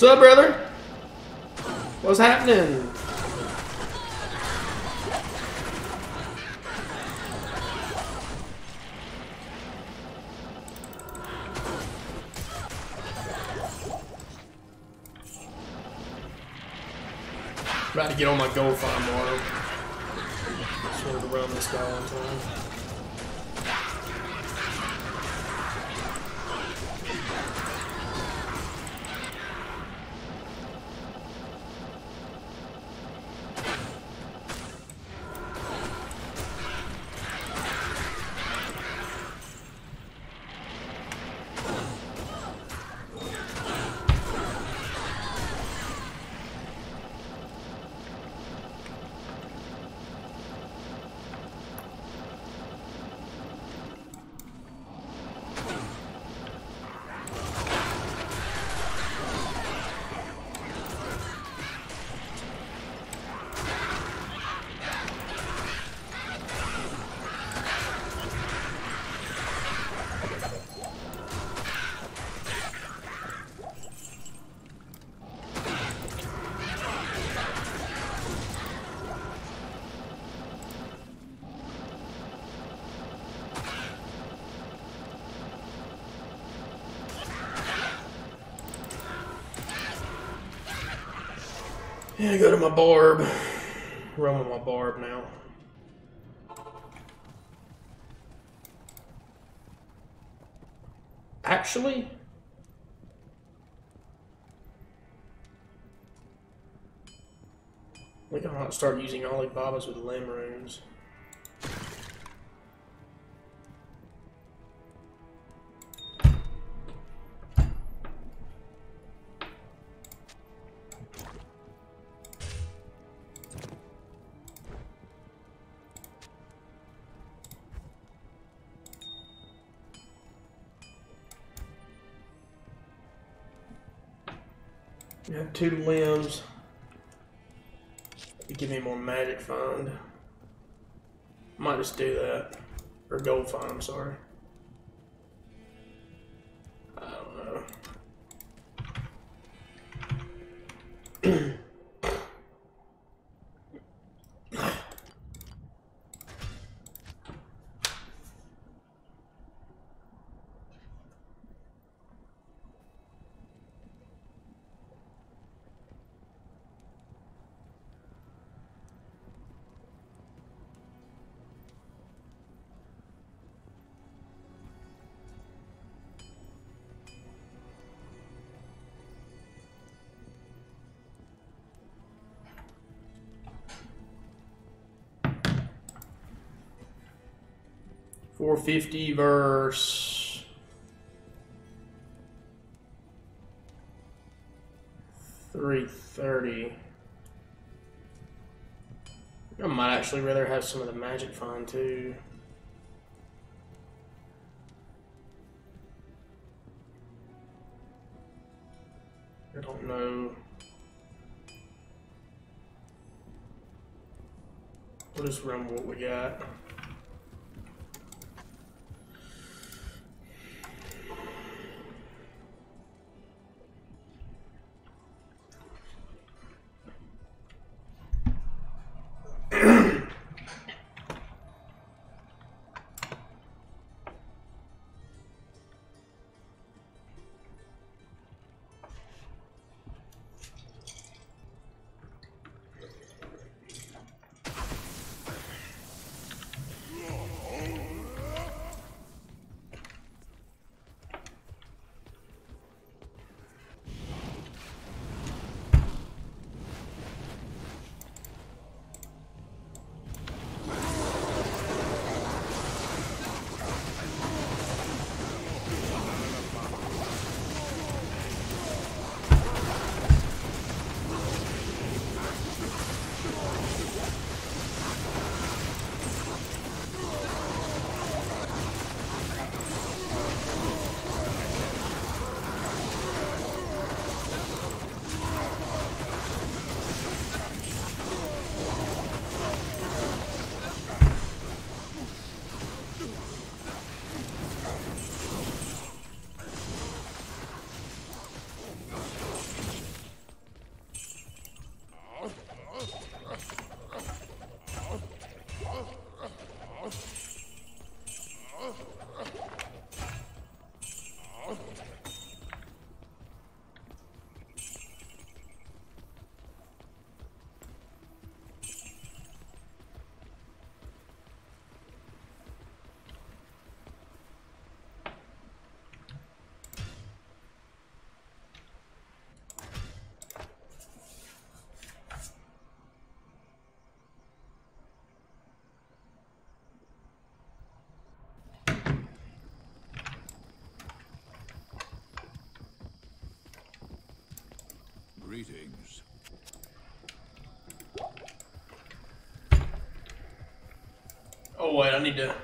What's up, brother? What's happening? About to get on my gold farm tomorrow. Just wanted to run this guy one time. Yeah, go to my barb. With my barb now. Actually, I might start using Alibabas with Lem runes. Two Lems. Give me more magic find. Might just do that. Or gold find, I'm sorry. 450 verse 330. I might actually rather have some of the magic find too. I don't know. What is realm what we got? Greetings. Oh wait, I need to.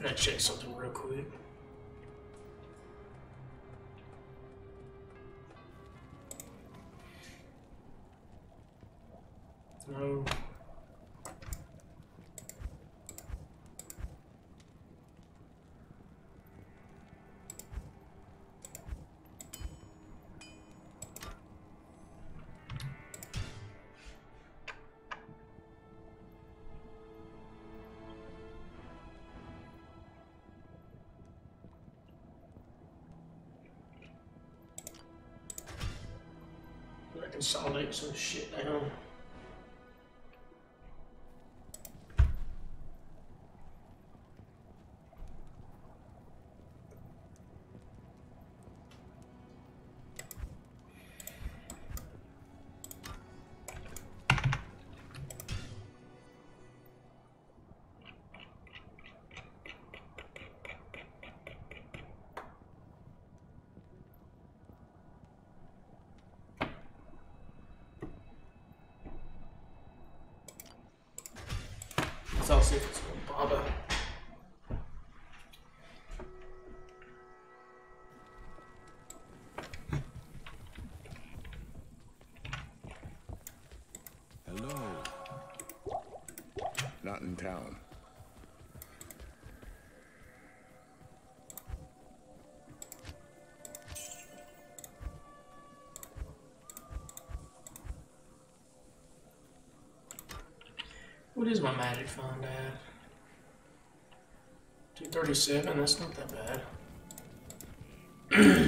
I'm gonna something consolidate some shit down. I'll see if it's gonna bother. Hello. Not in town. What is my magic fund at? 237, that's not that bad.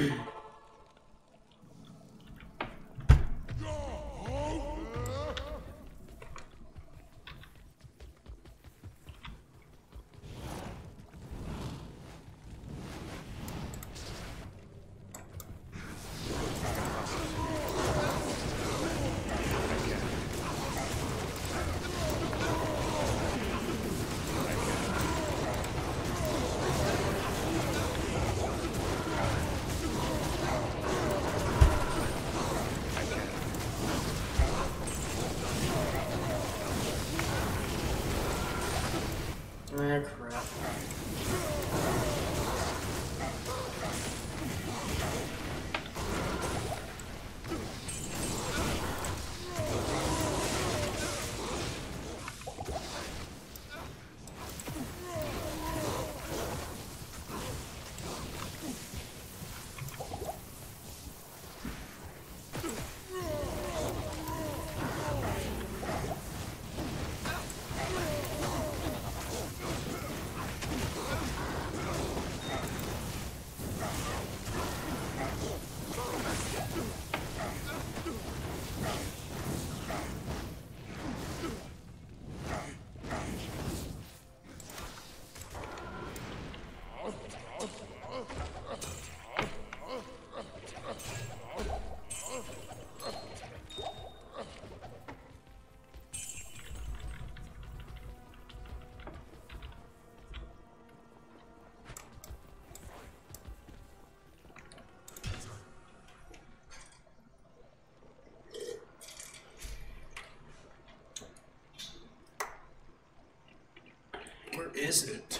is it?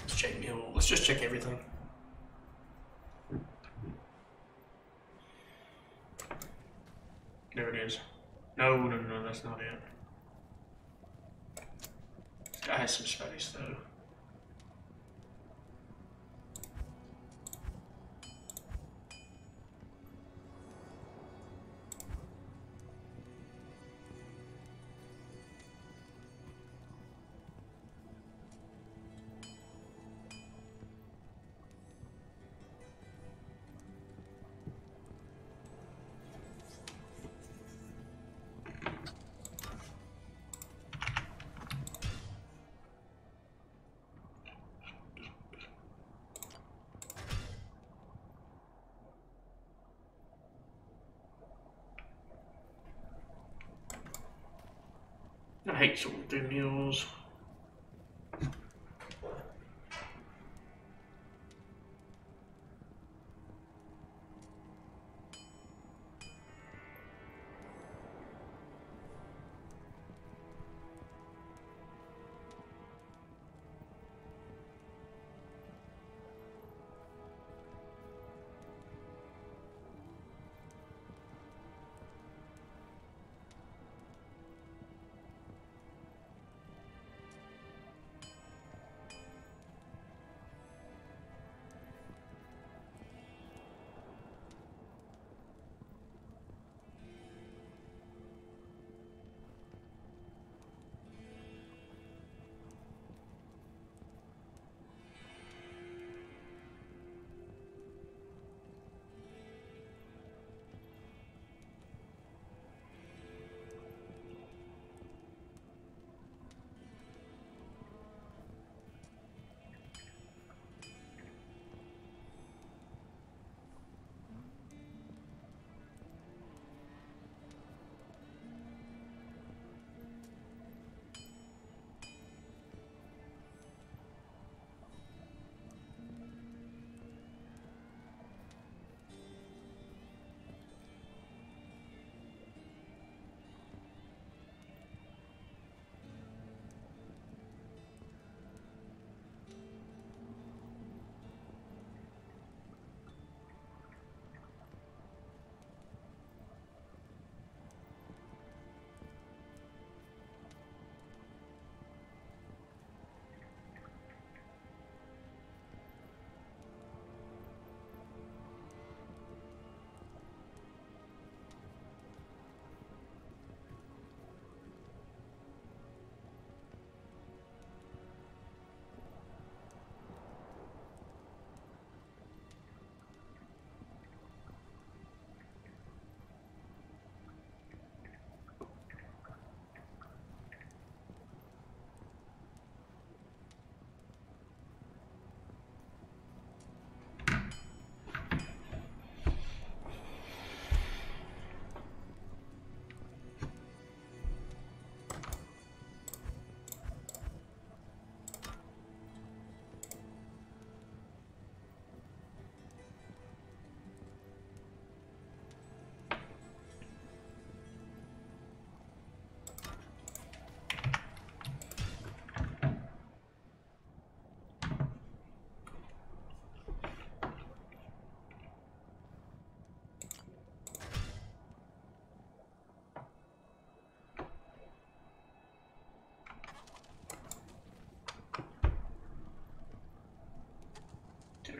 Let's check. Let's just check everything. There it is. No, no, no, that's not it. This guy has some space though. News.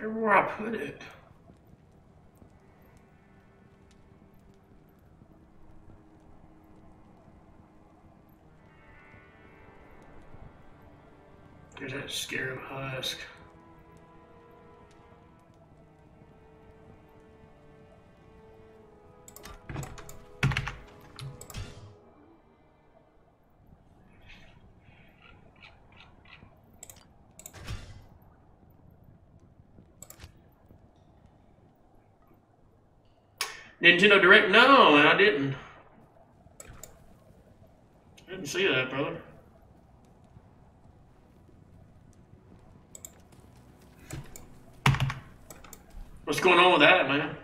Where I put it. There's that scarab husk. Nintendo Direct? No, I didn't. I didn't see that, brother. What's going on with that, man?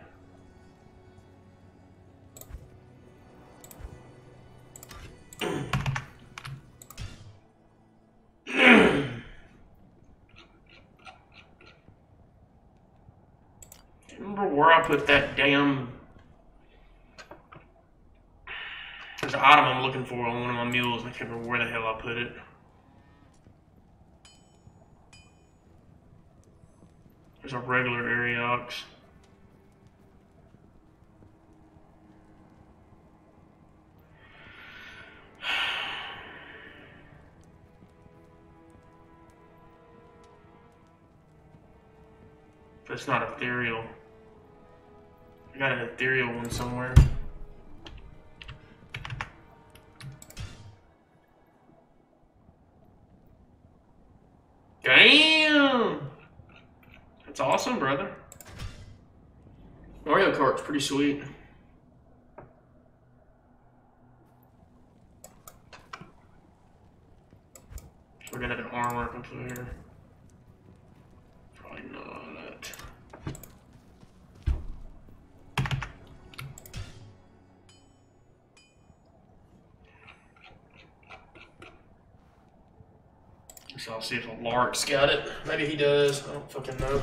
remember where I put that damn for on one of my mules, I can't remember where the hell I put it. There's a regular Arioc's. That's not ethereal. I got an ethereal one somewhere. Awesome, brother. Mario Kart's pretty sweet. We're gonna have an armor up there. Probably not. So I'll see if Lark's got it. Maybe he does. I don't fucking know.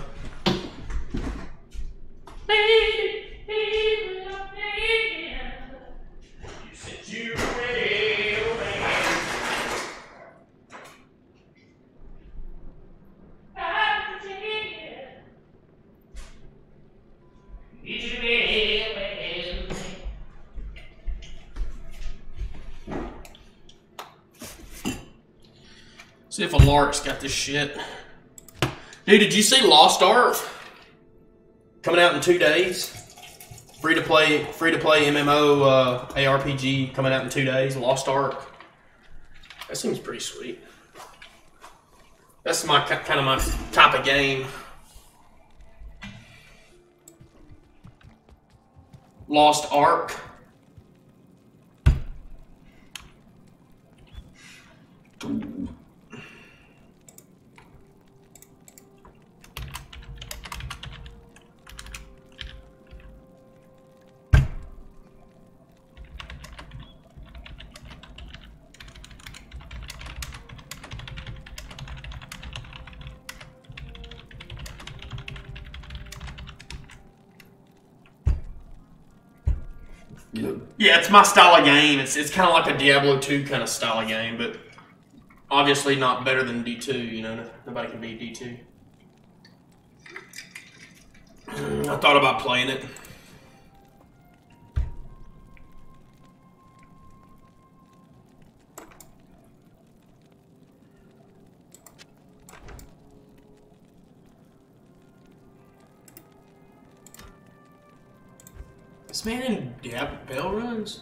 See if a Lark's got this shit. Dude, did you see Lost Ark? Coming out in two days. Free to play, free to play MMO uh, ARPG coming out in two days. Lost Ark. That seems pretty sweet. That's my kind of my type of game. Lost Ark. Yeah, it's my style of game. It's it's kind of like a Diablo 2 kind of style of game, but obviously not better than D2. You know, nobody can beat D2. Mm, I thought about playing it. This man Diablo Bell runs?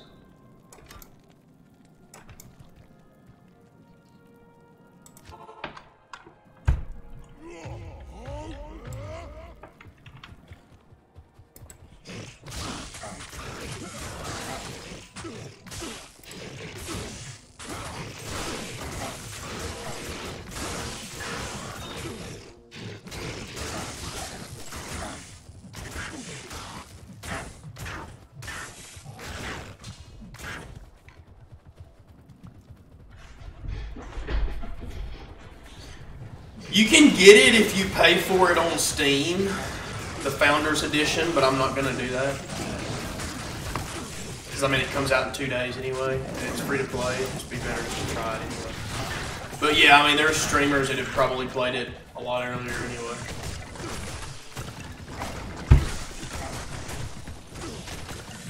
Can get it if you pay for it on Steam, the Founders Edition, but I'm not gonna do that. Because I mean, it comes out in two days anyway, and it's free to play. It'd just be better to try it anyway. But yeah, I mean, there's streamers that have probably played it a lot earlier anyway.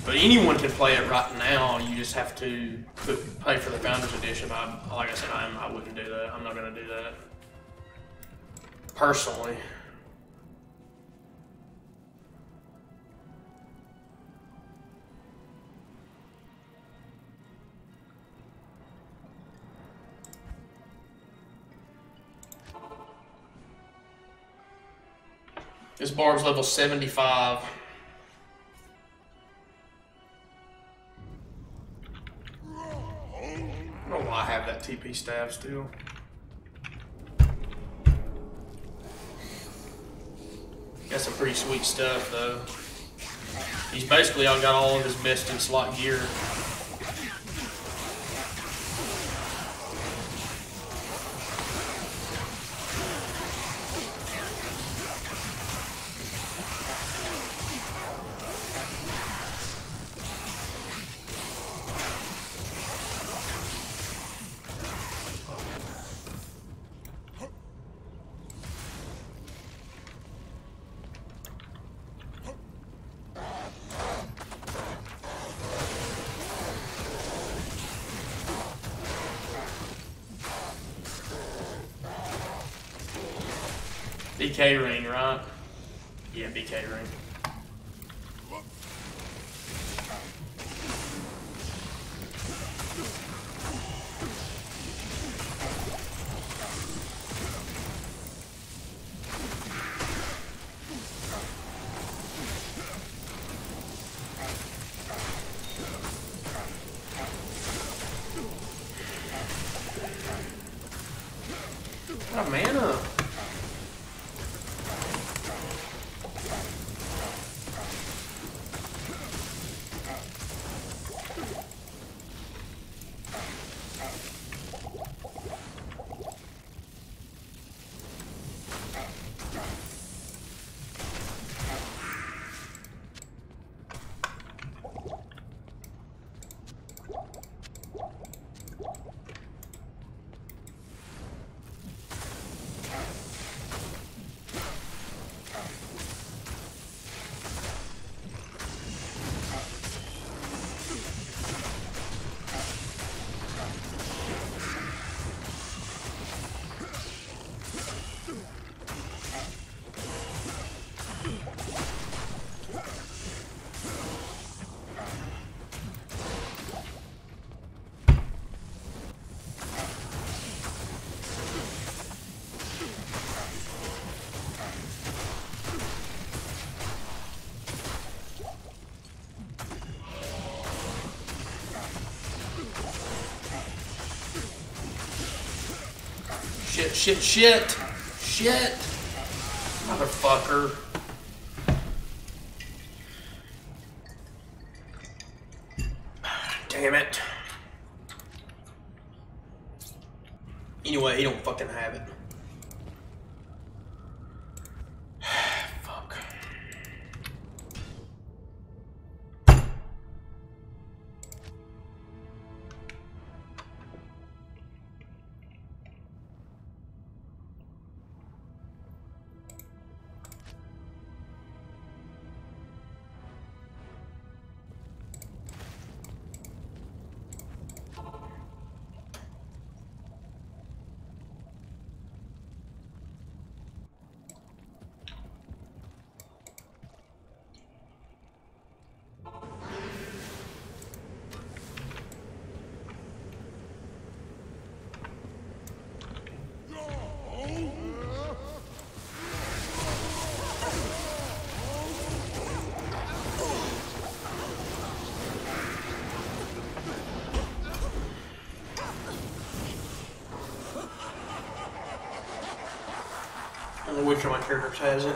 But anyone can play it right now. You just have to put, pay for the Founders Edition. I, like I said, I'm, I wouldn't do that. I'm not gonna do that personally. This bar's level 75. I don't know why I have that TP staff still. Got some pretty sweet stuff though. He's basically all got all of his best in slot gear. Shit, shit, shit. Motherfucker. Damn it. Anyway, he don't fucking have it. Which of my characters has it.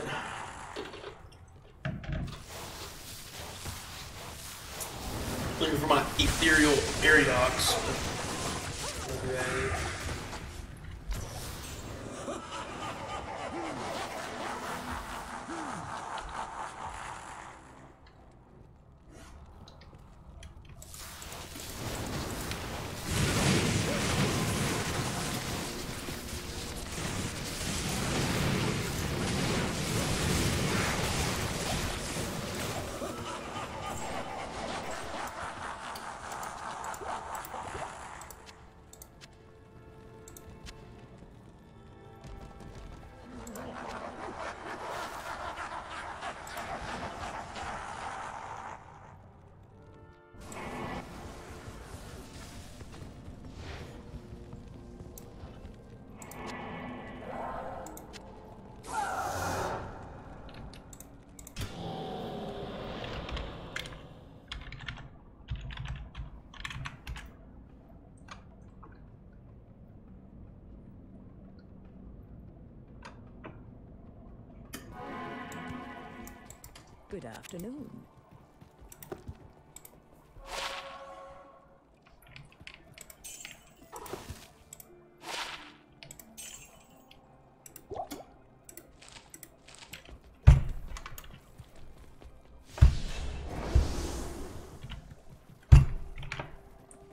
Afternoon.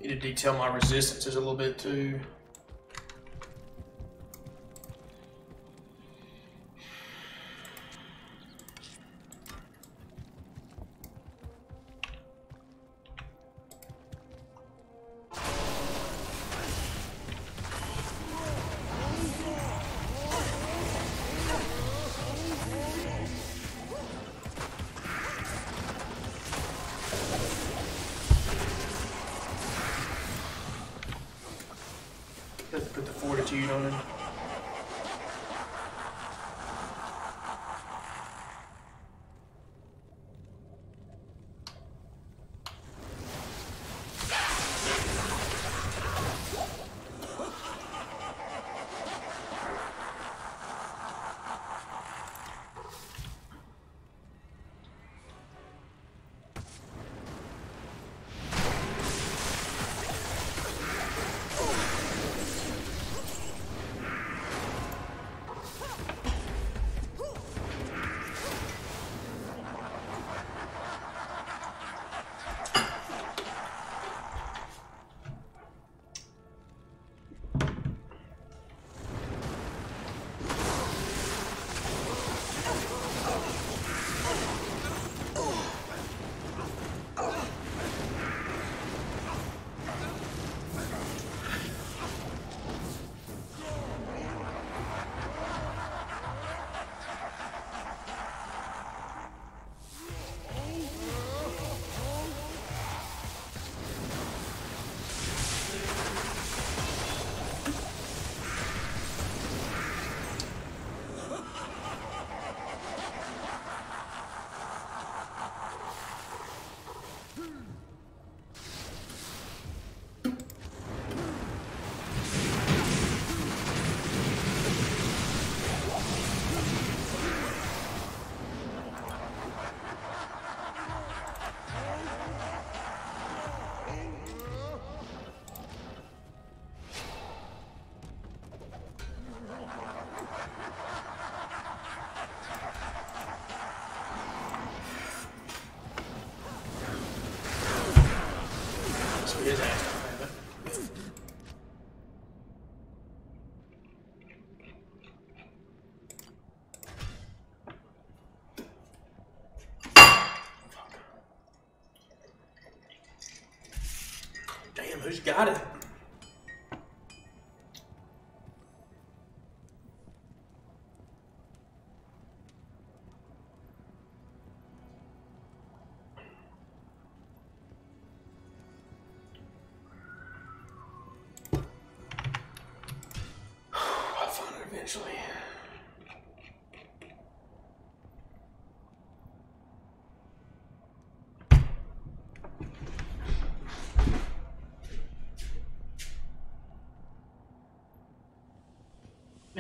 Need to detail my resistances a little bit too.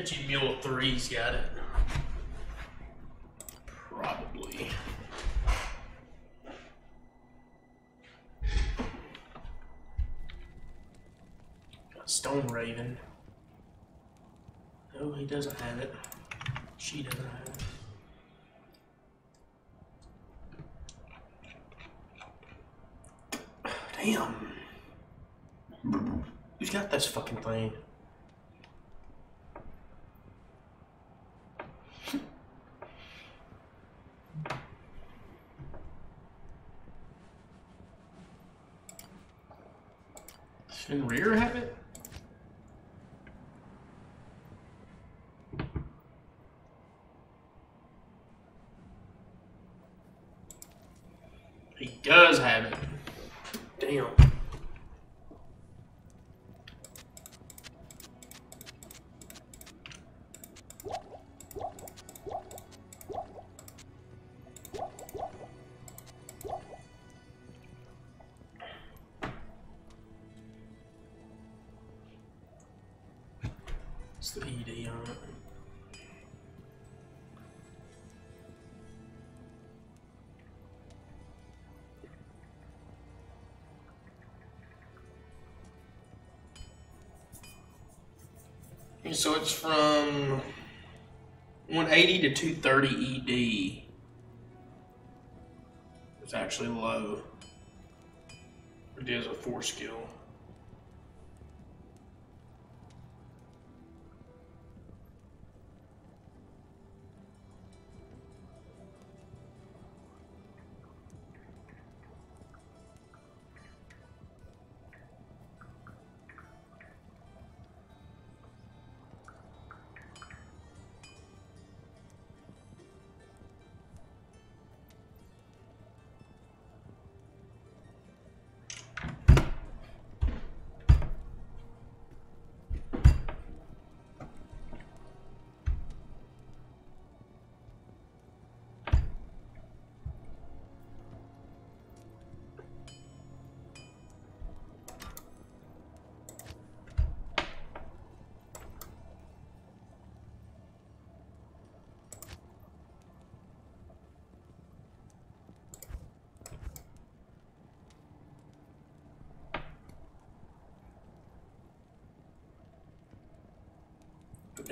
You Mule 3's got it. Probably. Got Stoneraven. No, oh, he doesn't have it. She doesn't have it. Damn. Who's got this fucking thing? It's from 180 to 230 ED. It's actually low. It is a four skill.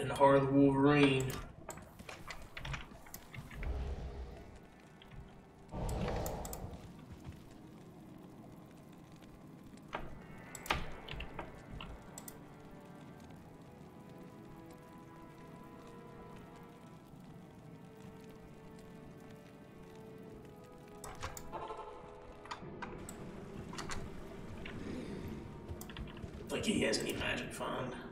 The heart of the Wolverine. Think he has any magic find?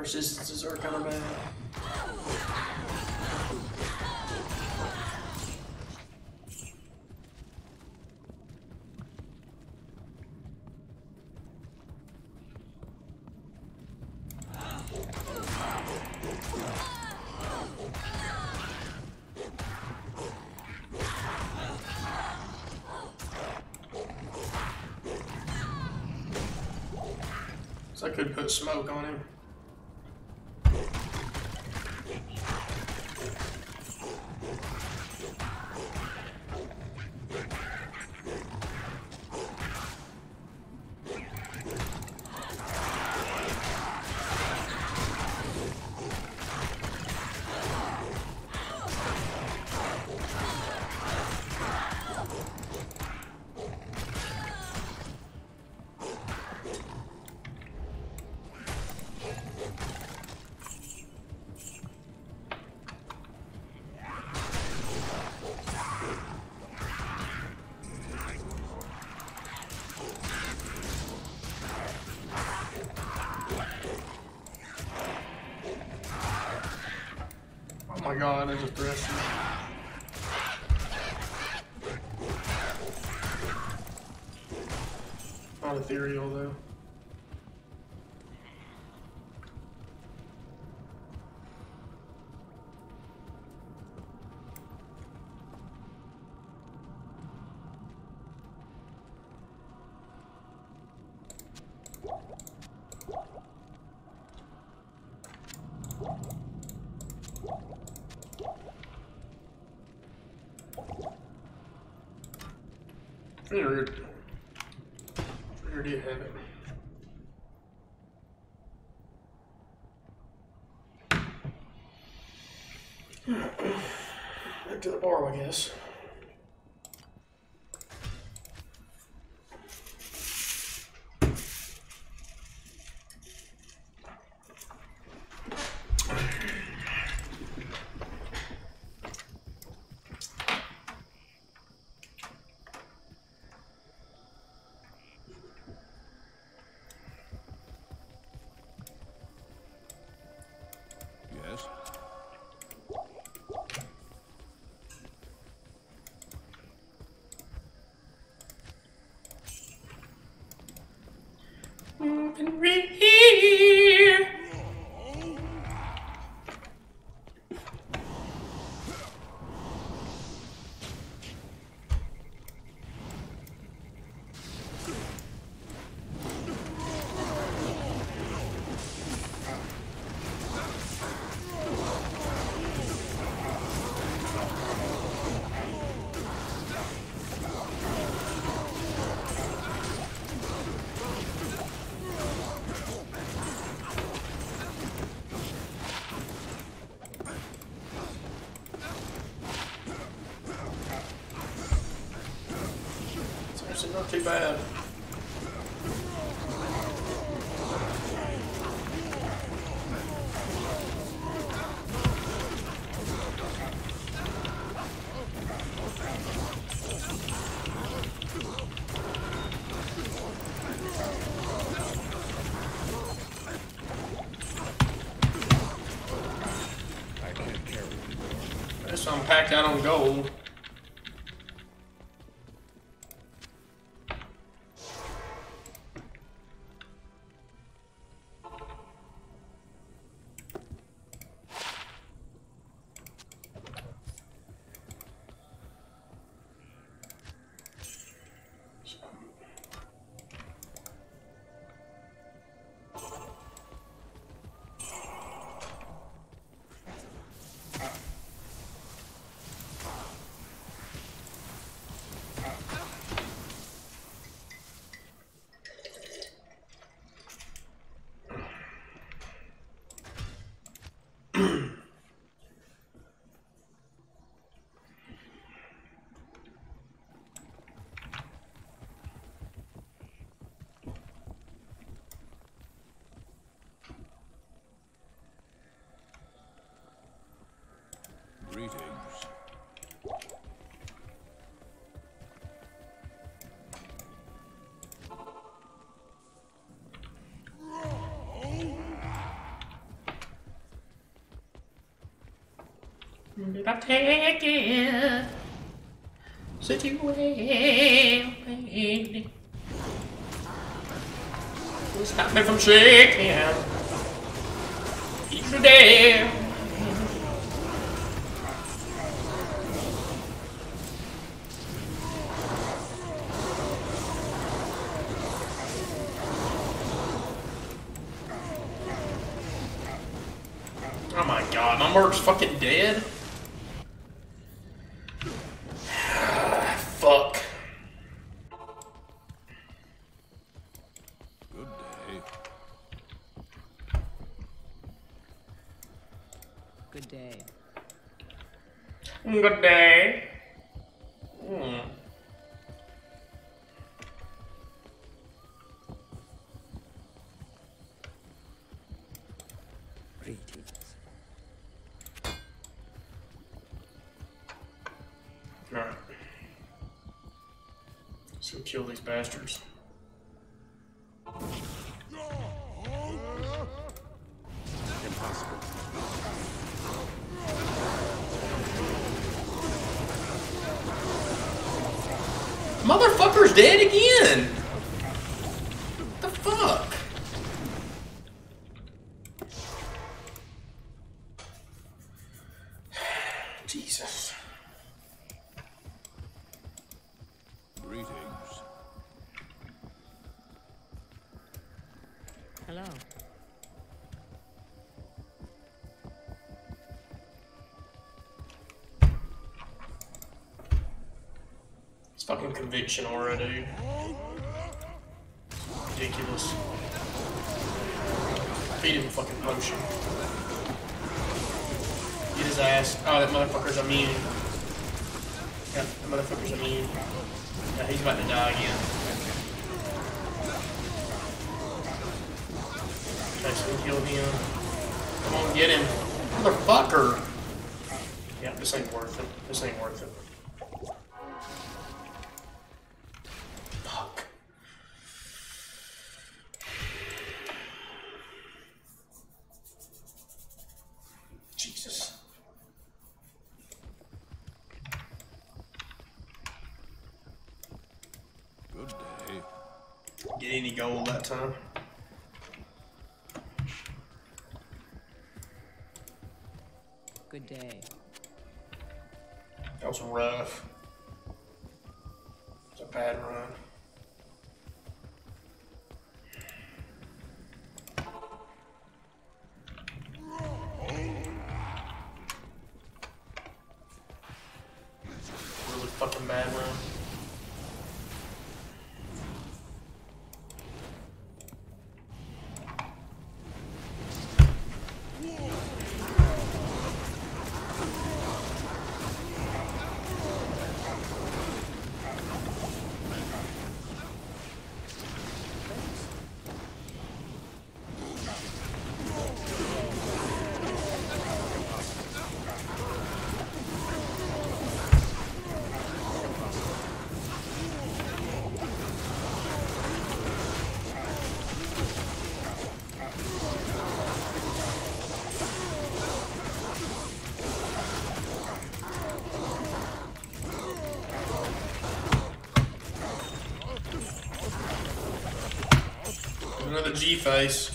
Resistances are kind of bad. So I could put smoke on him. God, I just pressed Weird. Where do you have it? Back to the bar, I guess. Moving right here. It's actually not too bad. Greetings. Did I take it? City away. Stop me from shaking. each day. Kill these bastards. Conviction already. Ridiculous. Feed him fucking potion. Get his ass. Oh, that motherfucker's immune. Yeah, that motherfucker's immune. Yeah, he's about to die again. Okay, so we killed him. Come on, get him. Motherfucker! Yeah, this ain't worth it. This ain't worth it. Time. Another G face.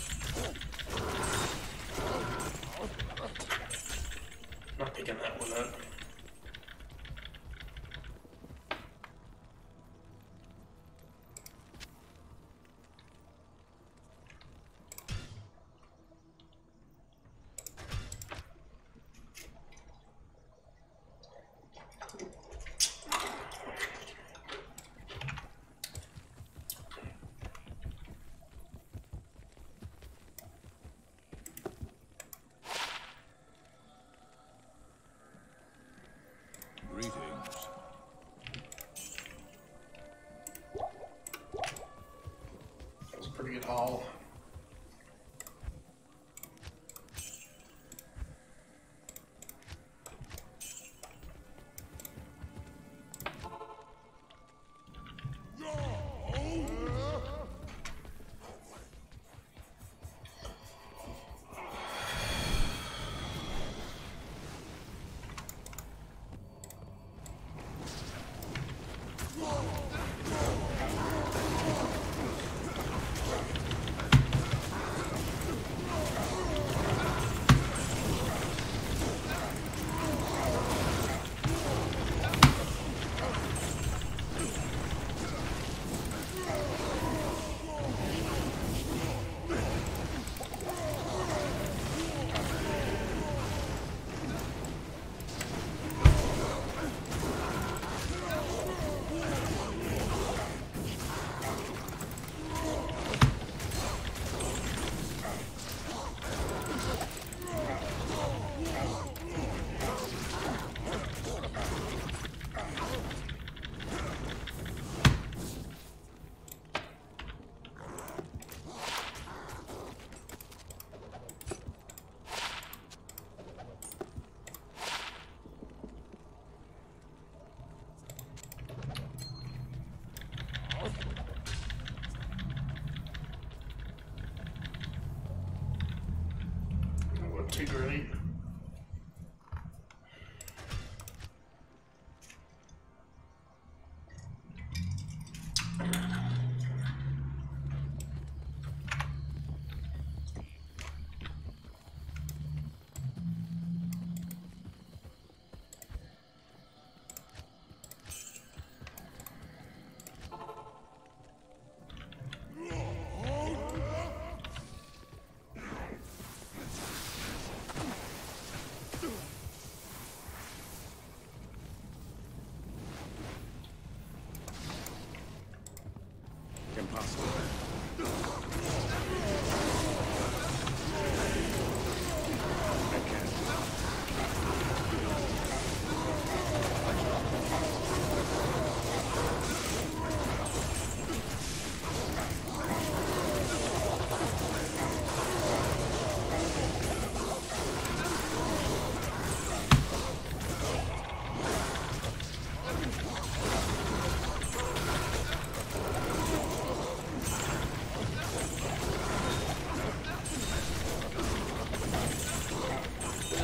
Too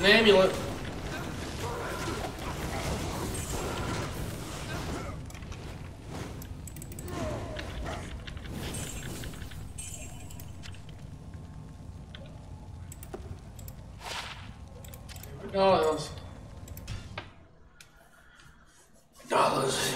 An amulet. Dollars. Dollars.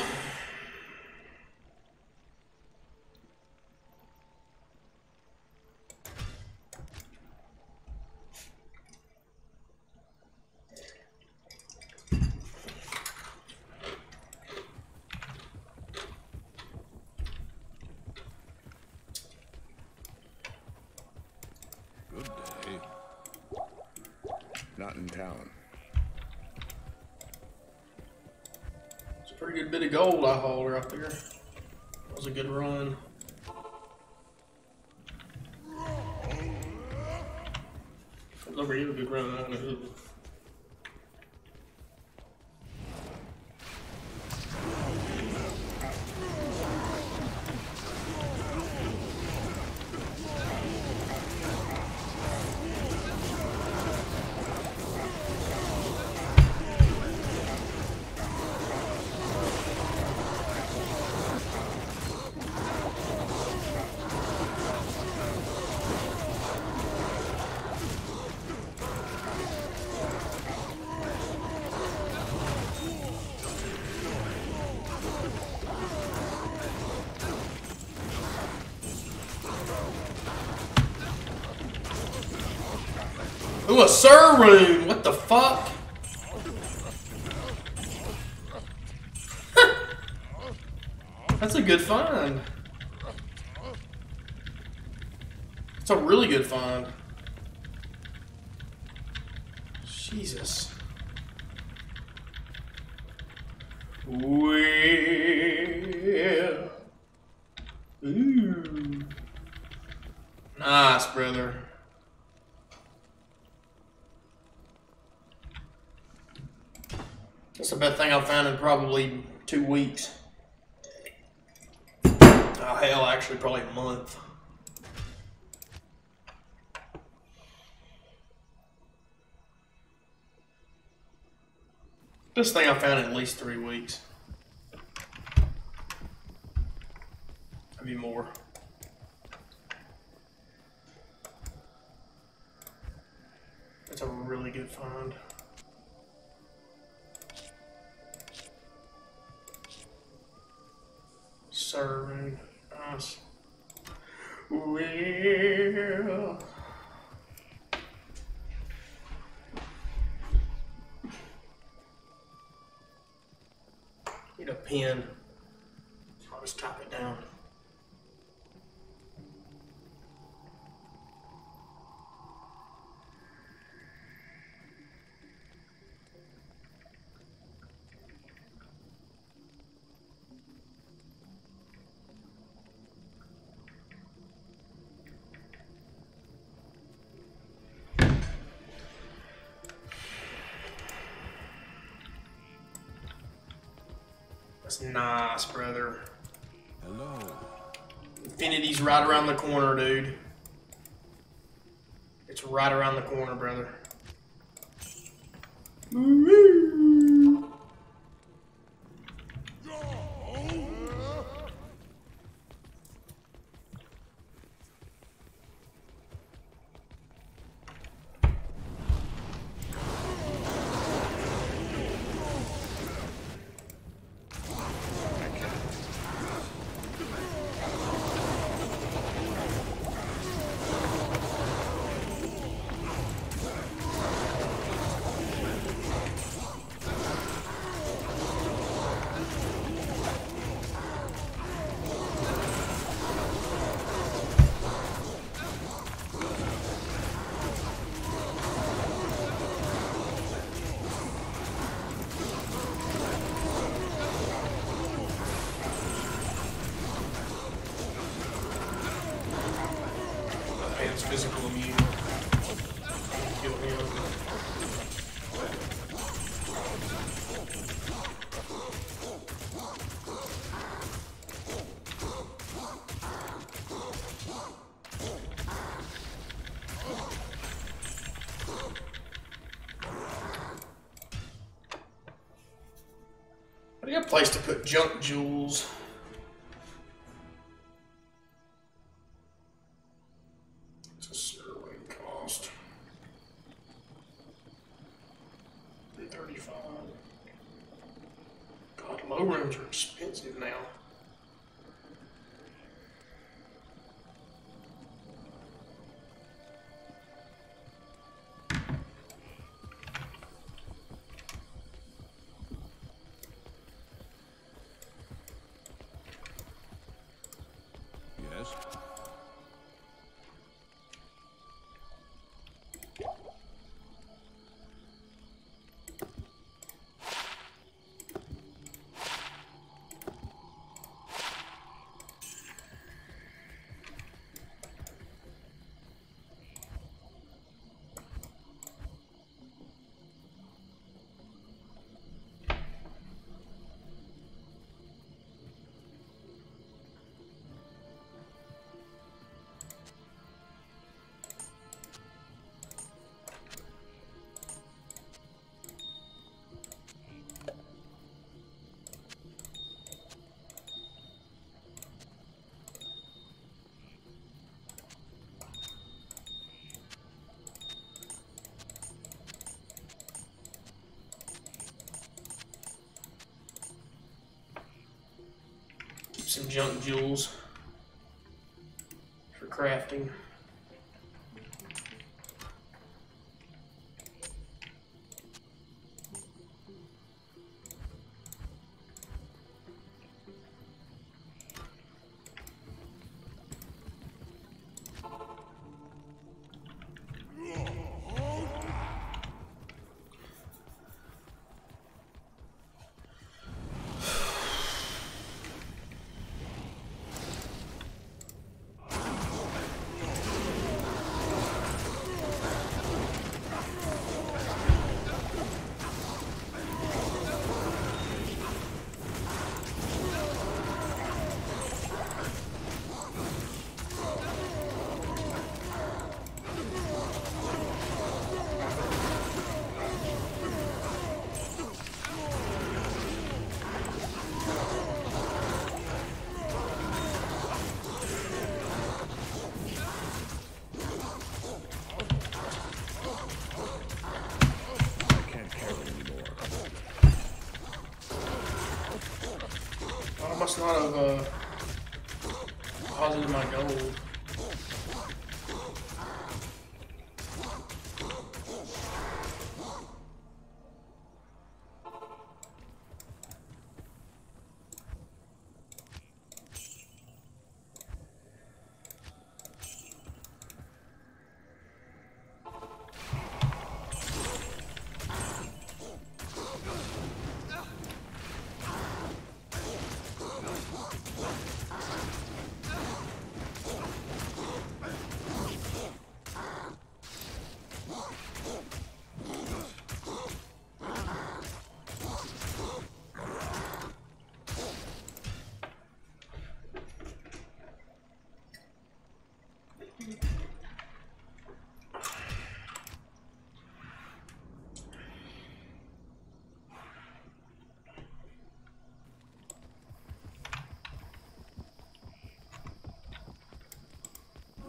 Good day. Not in town. It's a pretty good bit of gold I hauled right there. That was a good run. That was a really good run. Ooh, a Sur Rune! What the fuck? That's a good find. It's a really good find. Jesus. Well. Ooh. Nice, brother. That's the best thing I've found in probably two weeks. Oh, hell, actually, probably a month. Best thing I've found in at least three weeks. Maybe more. That's a really good find. Serving us. Well. A pen. I'll just type it down. Nice, brother. Hello. Infinity's right around the corner, dude. It's right around the corner, brother. Junk jewels. Junk jewels for crafting.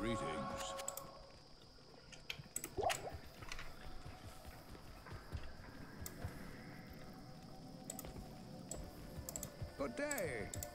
Greetings. Good day.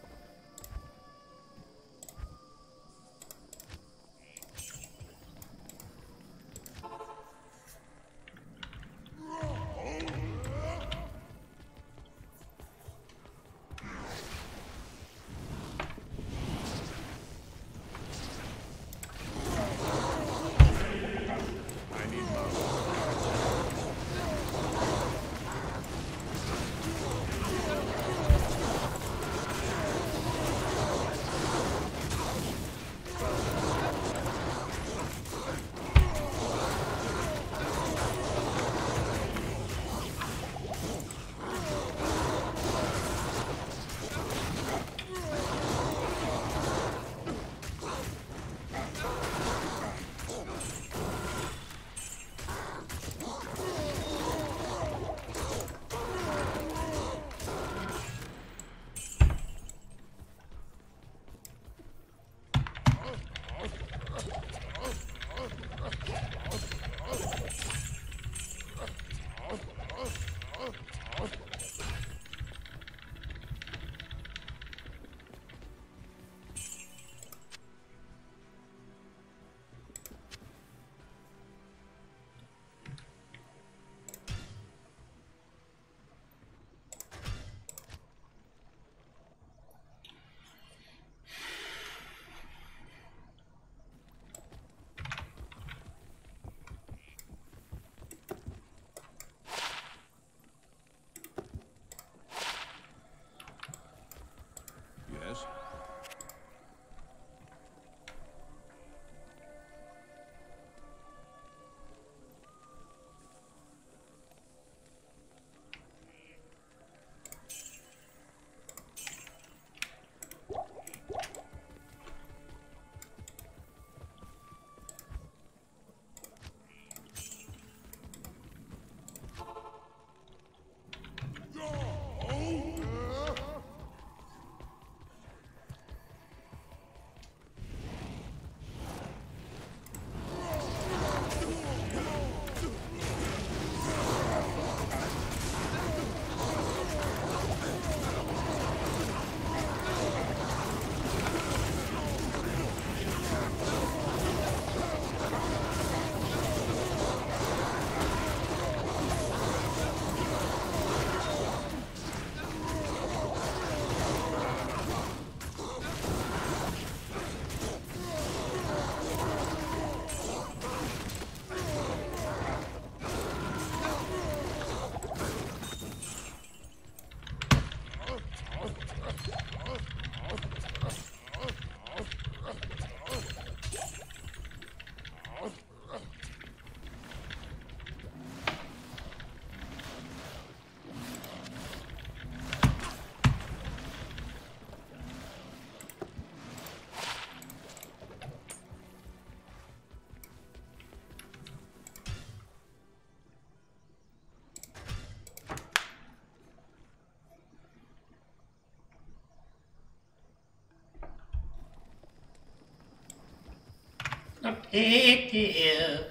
A picture. Good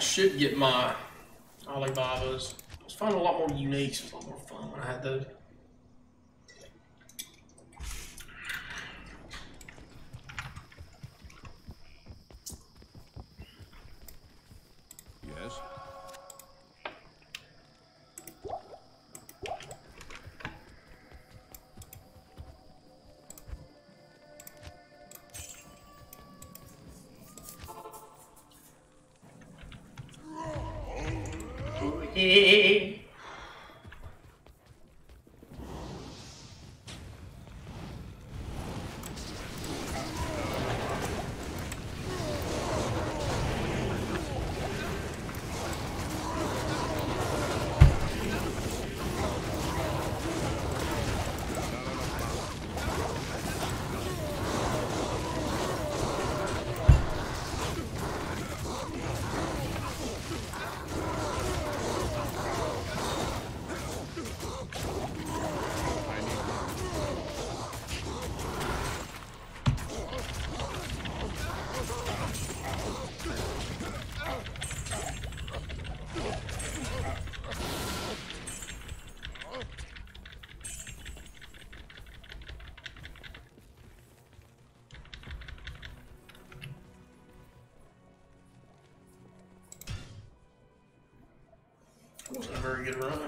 I should get my Ali Baba's. I was finding a lot more uniques Yeah. good run.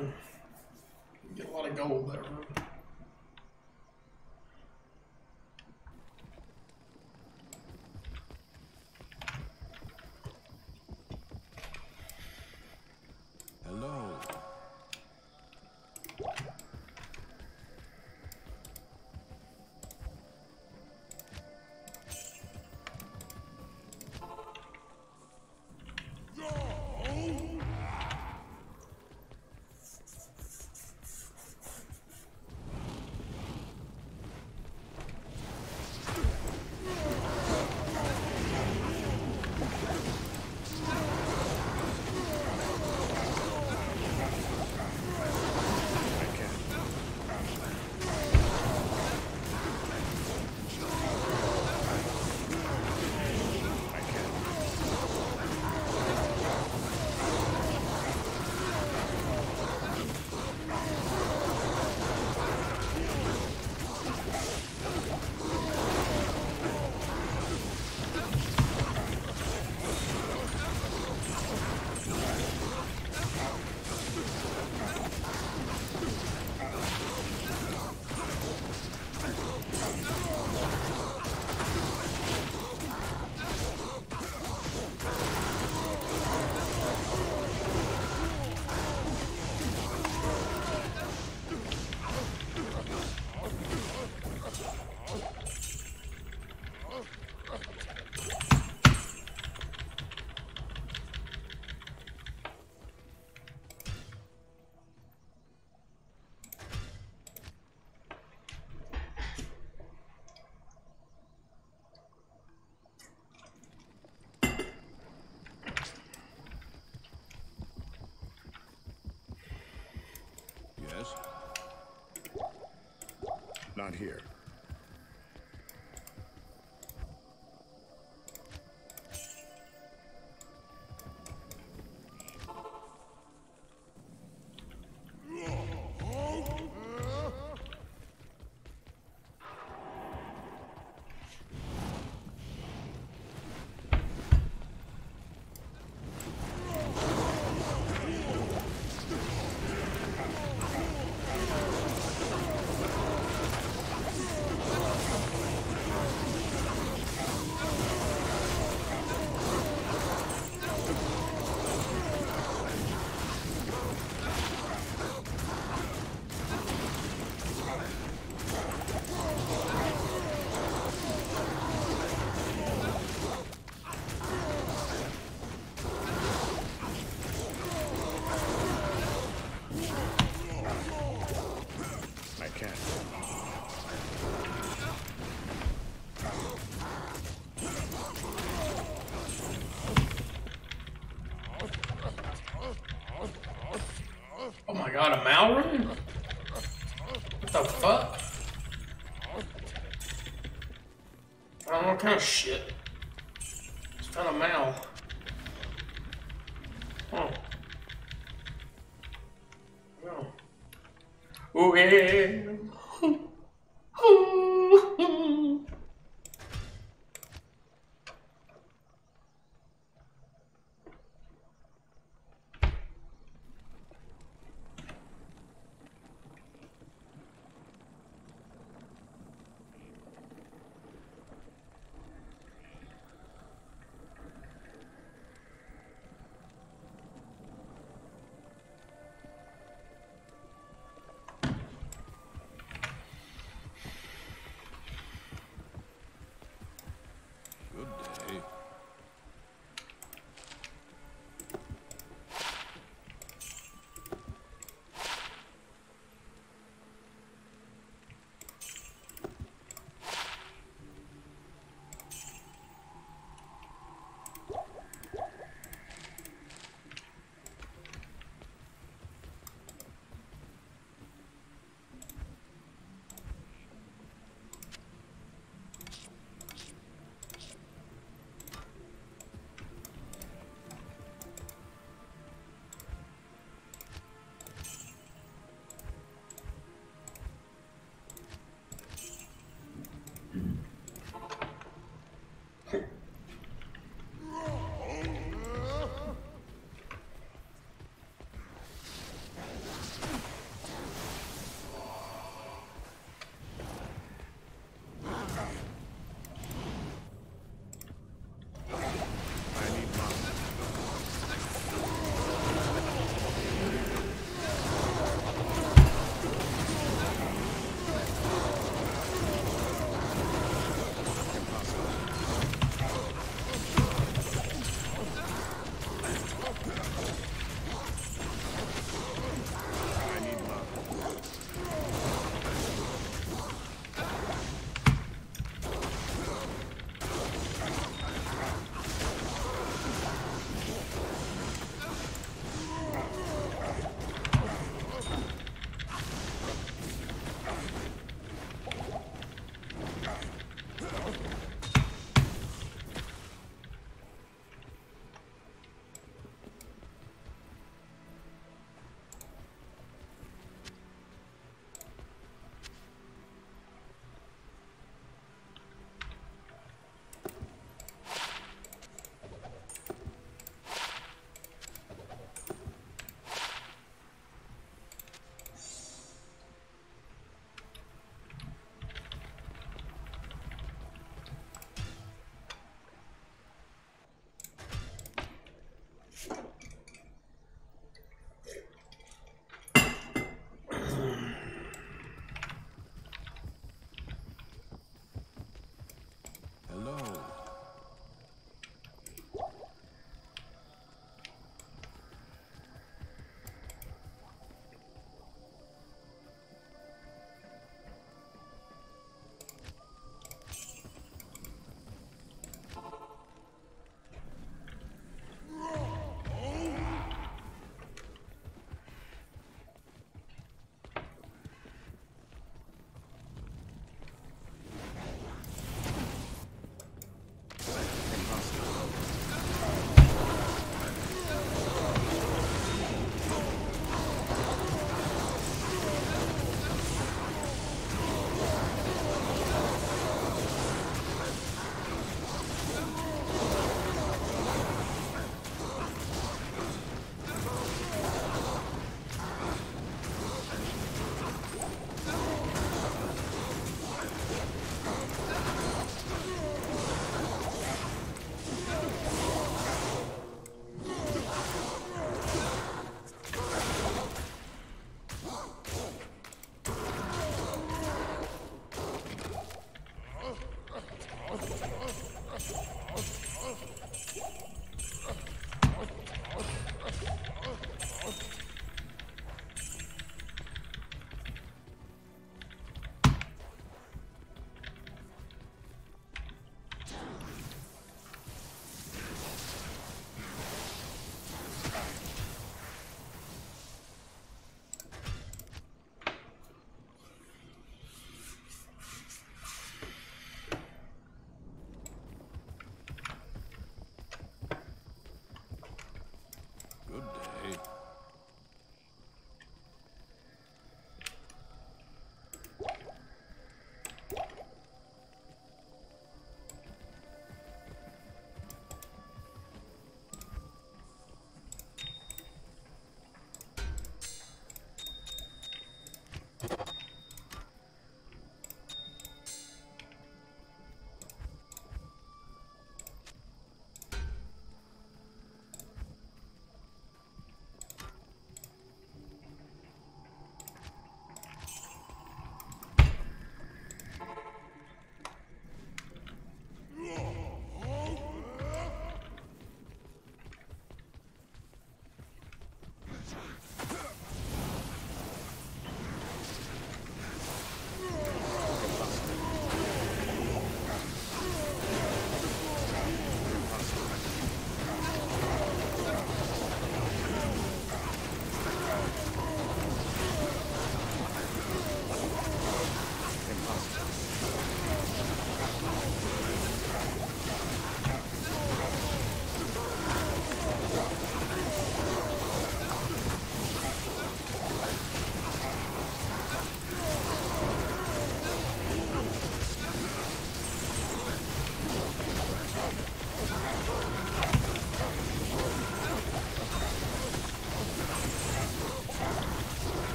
got a Mal rune? What the fuck? I don't know what kind of shit.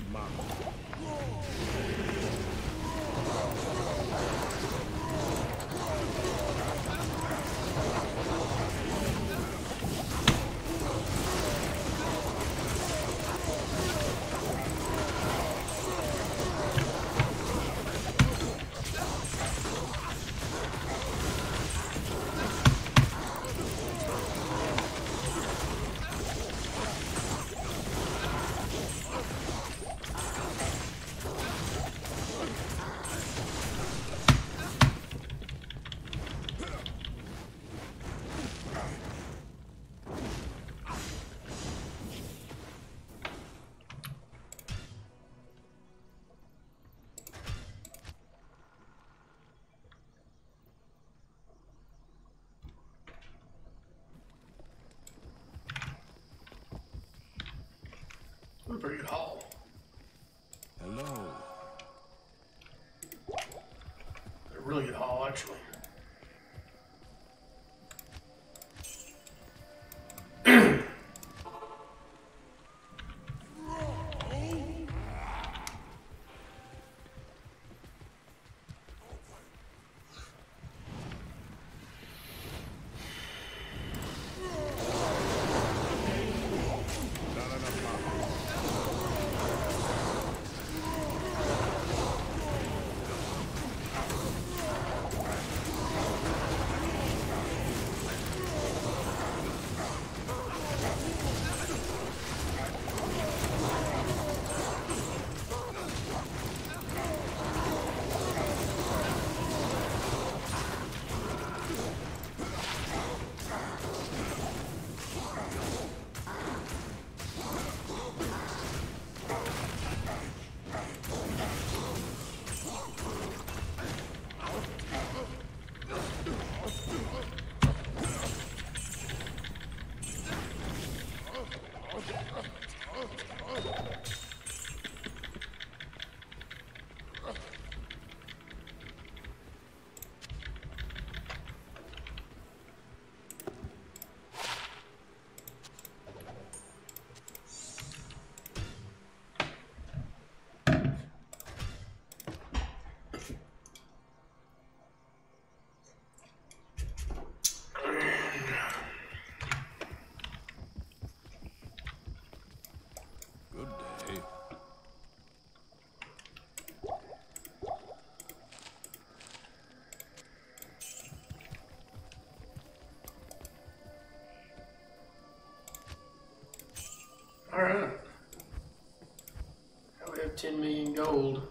Need mama. Actually. Alright. Now we have 10 million gold.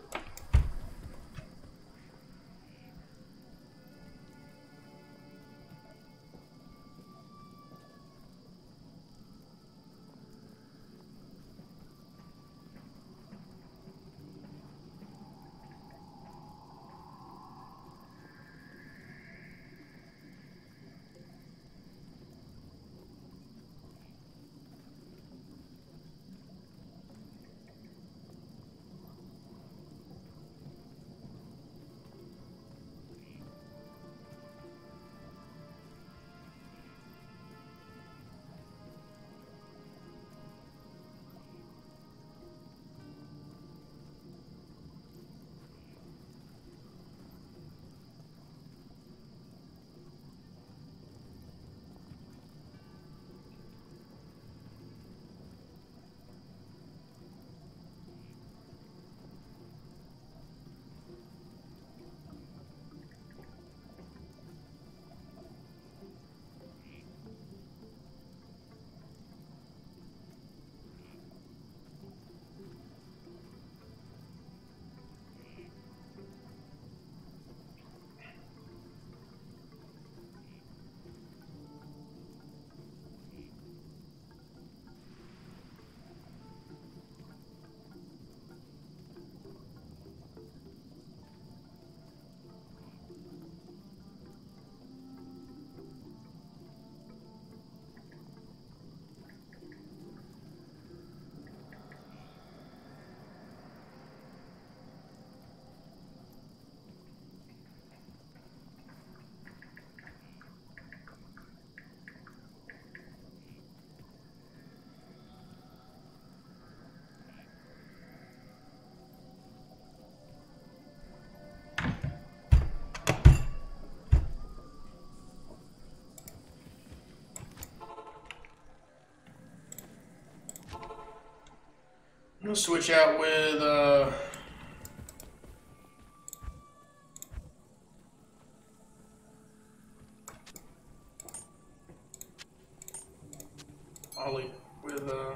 Gonna switch out with uh Ollie with uh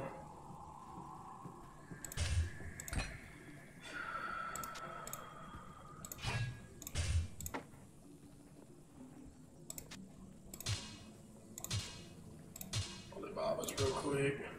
Ali Baba's real quick.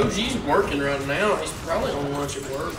OG's working right now. He's probably on lunch at work.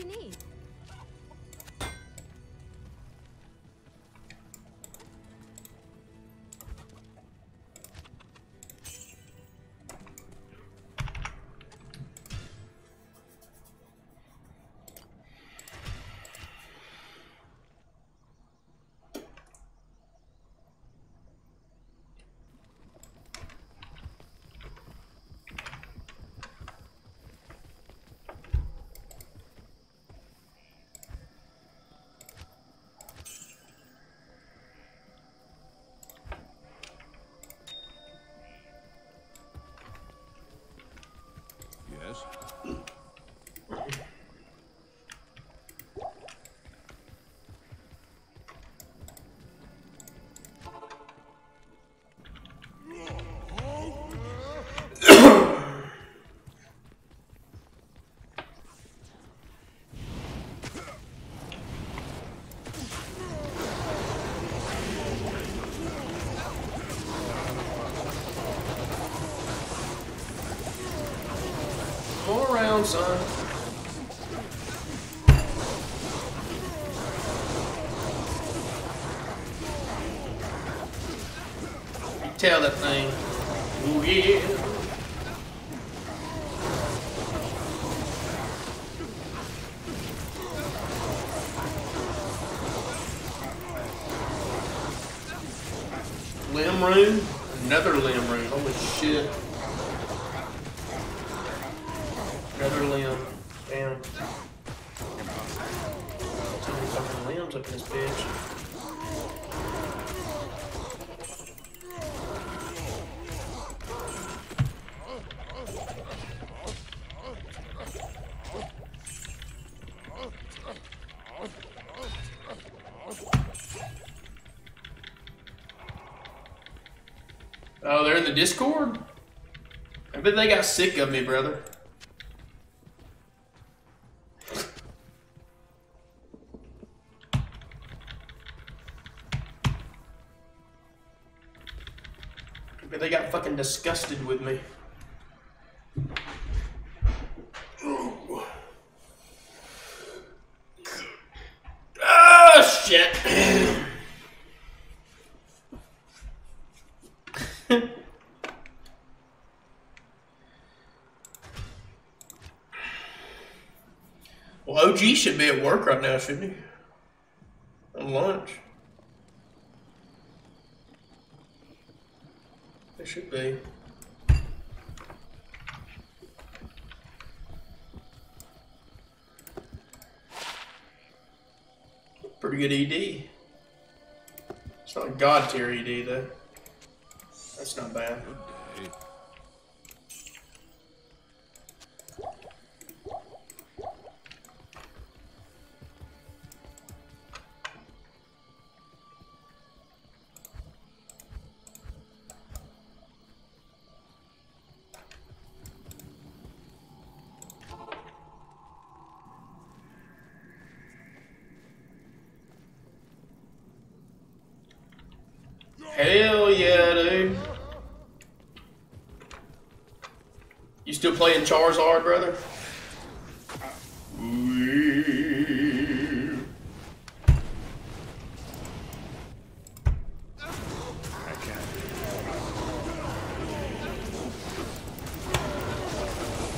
You need? Yes. Around, son. Tell that thing. Ooh yeah. Lem rune? Another Lem rune. Holy shit. Another Lem. Damn. Too many fucking Lems up in this bitch. Oh, they're in the Discord? I bet they got sick of me, brother. OG should be at work right now, shouldn't he? On lunch. They should be. Pretty good ED. It's not god tier ED though. Playing Charizard, brother?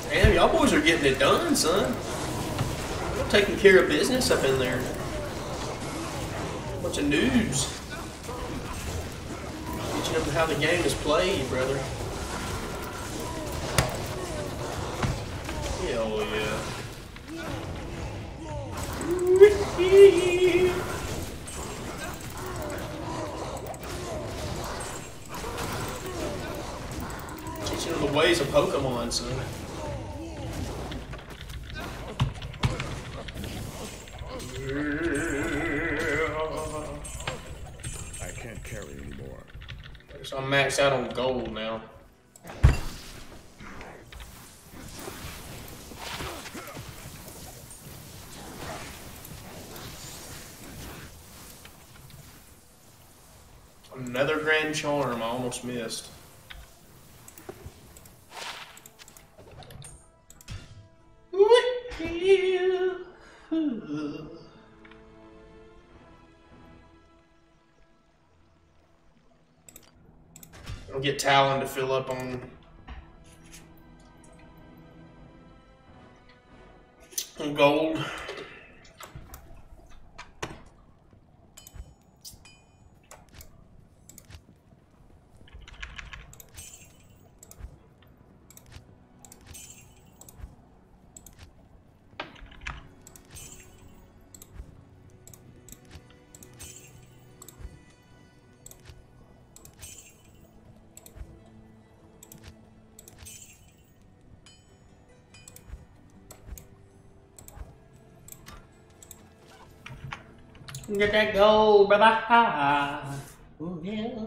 Damn, y'all boys are getting it done, son. Y'all taking care of business up in there. Bunch of news. Teaching them how the game is played, brother. Hell yeah. Teaching them the ways of Pokemon, son. I can't carry anymore. So I'm maxed out on gold now. Almost missed. Get Talon to fill up on Get that gold, brother. Ooh, yeah.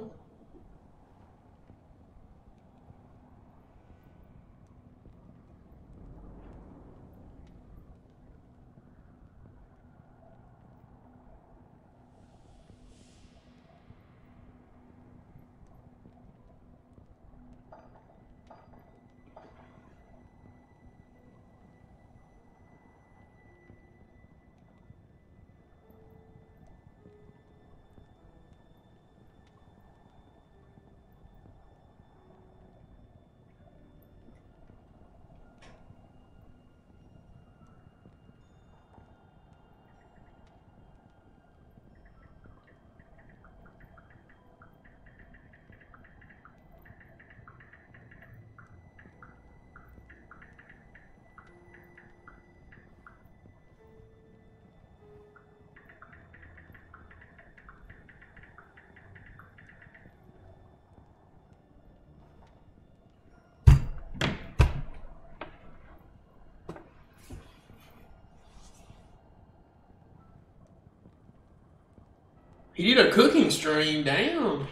He did a cooking stream, damn.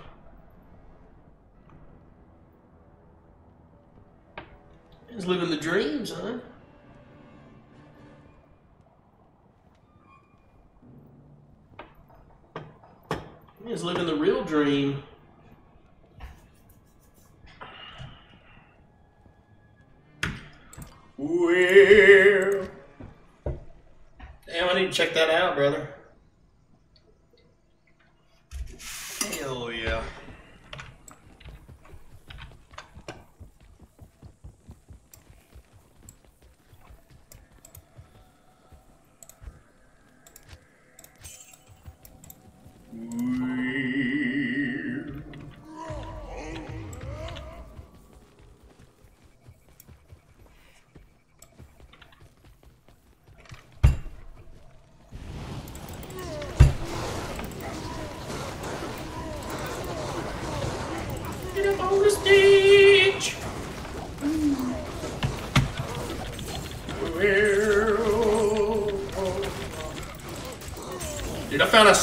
He's living the dreams, huh? He's living the real dream.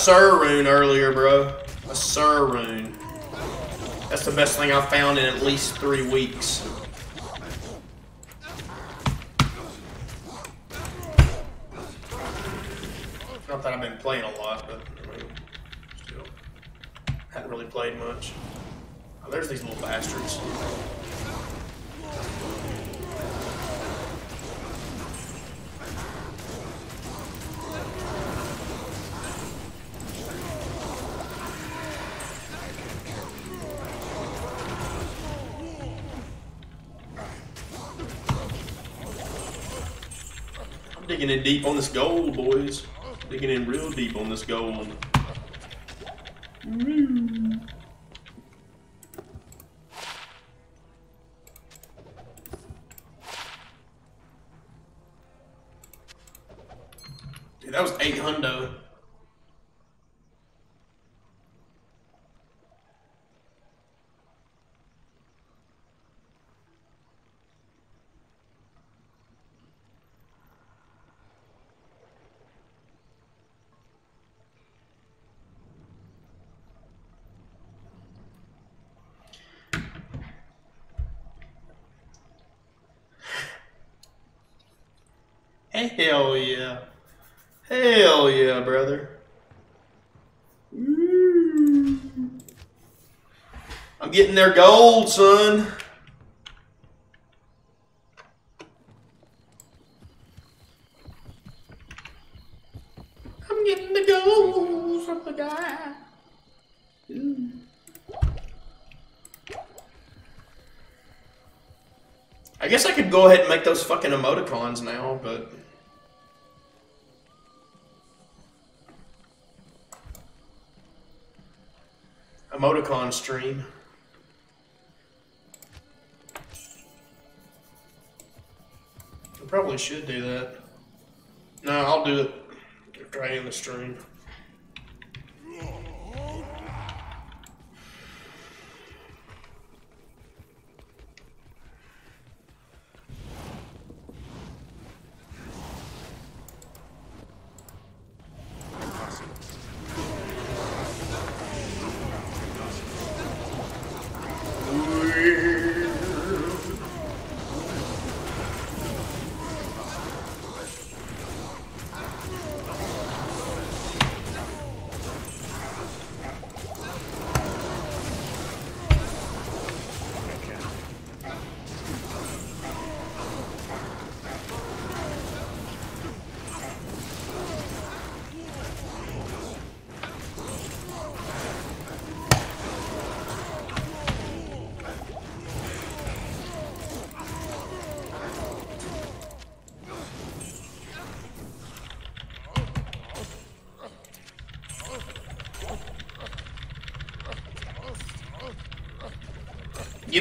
Sur rune earlier, bro. A Sur rune. That's the best thing I've found in at least three weeks. Not that I've been playing a lot, but I mean, still. Hadn't really played much. Oh, there's these little bastards. I'm digging in deep on this gold, boys. Digging in real deep on this gold that was eight hundo. Hell yeah. Hell yeah, brother. I'm getting their gold, son. I'm getting the gold from the guy. I guess I could go ahead and make those fucking emoticons now, but. Emoticon stream. I probably should do that. No, I'll do it after I end the stream.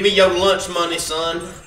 Give me your lunch money, son.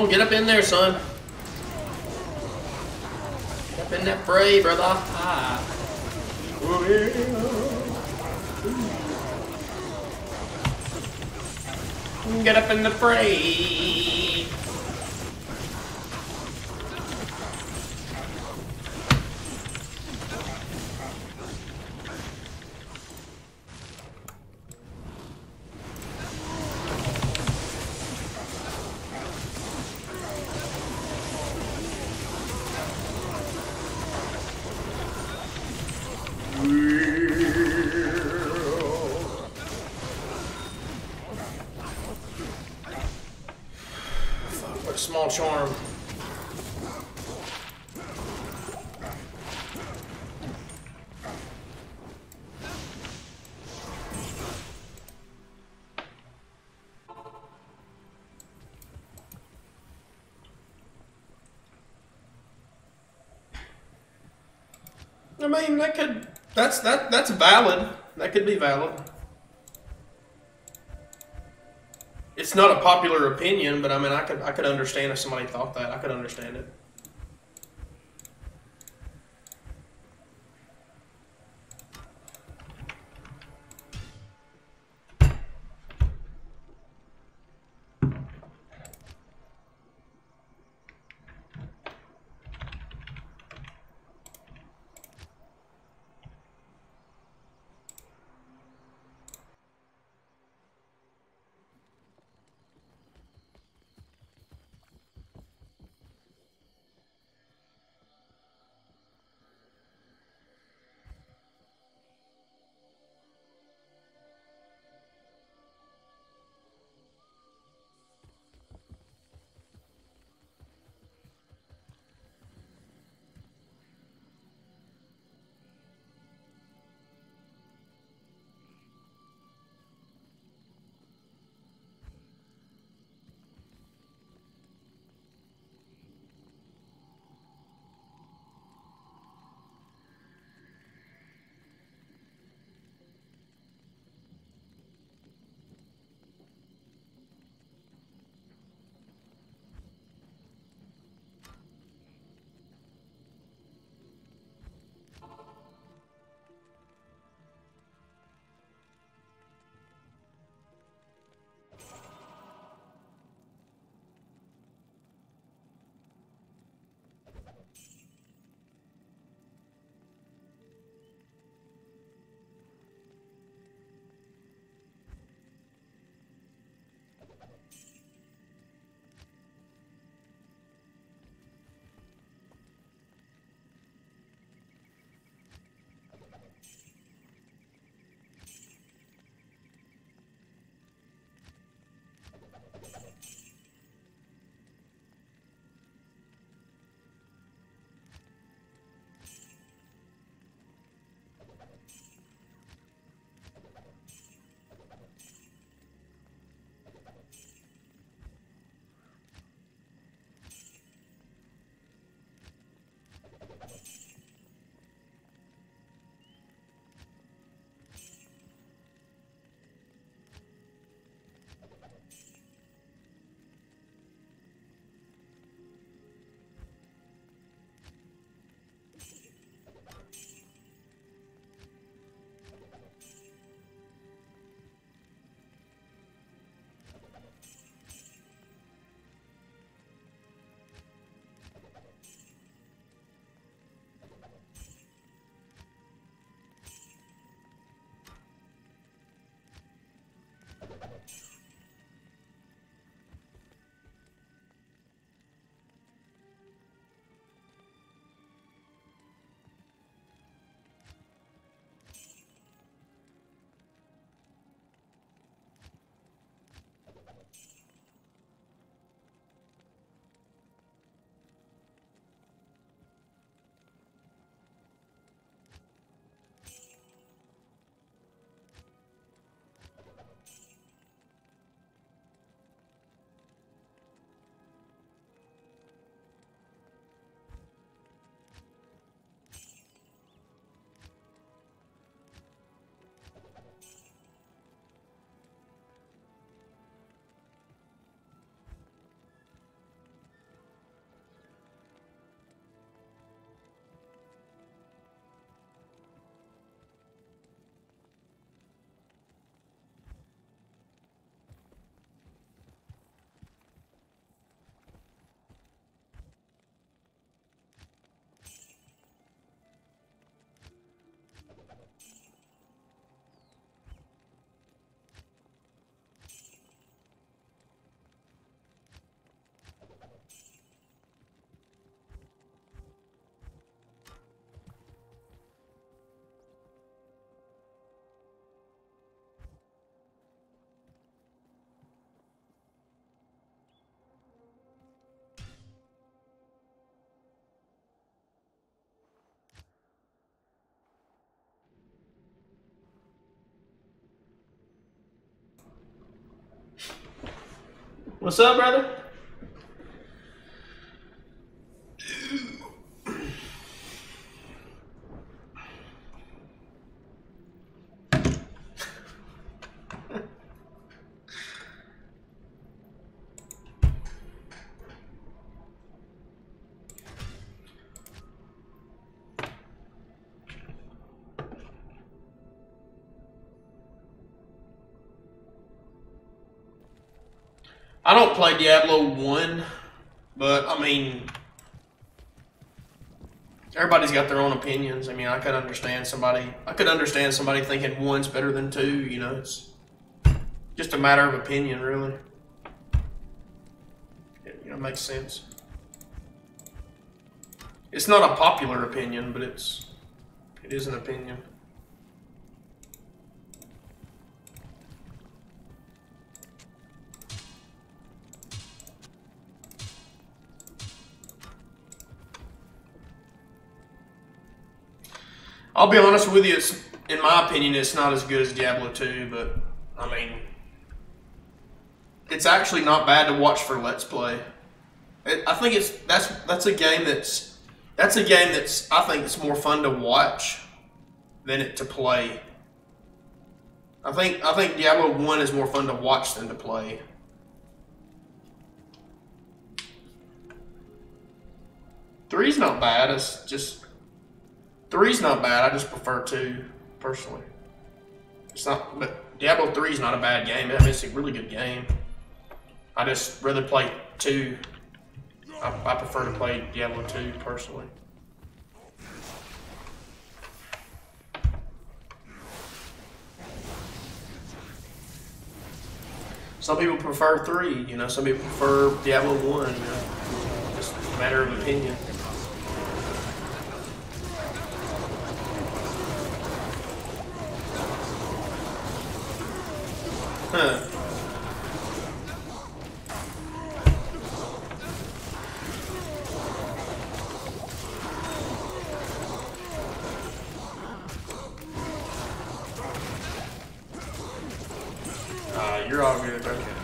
On, get up in there, son. Get up in that fray, brother. Ah. Get up in the fray. I mean, that could that's that that's valid. That could be valid. It's not a popular opinion, but I mean, I could I could understand if somebody thought that. I could understand it. What's up, brother? I don't play Diablo 1, but I mean, everybody's got their own opinions. I mean, I could understand somebody, I could understand somebody thinking one's better than two, you know, it's just a matter of opinion, really. It, you know, makes sense. It's not a popular opinion, but it's, it is an opinion. I'll be honest with you. It's, in my opinion, it's not as good as Diablo 2, but I mean, it's actually not bad to watch for Let's Play. It, I think it's that's that's a game that's that's a game that's I think it's more fun to watch than it to play. I think I think Diablo 1 is more fun to watch than to play. Three's not bad. It's just Three's not bad. I just prefer two personally. It's not, but Diablo Three is not a bad game. I mean, it's a really good game. I just rather play two. I, I prefer to play Diablo Two personally. Some people prefer three, you know. Some people prefer Diablo One, you know. Just a matter of opinion. Huh. Ah, you're all good, okay.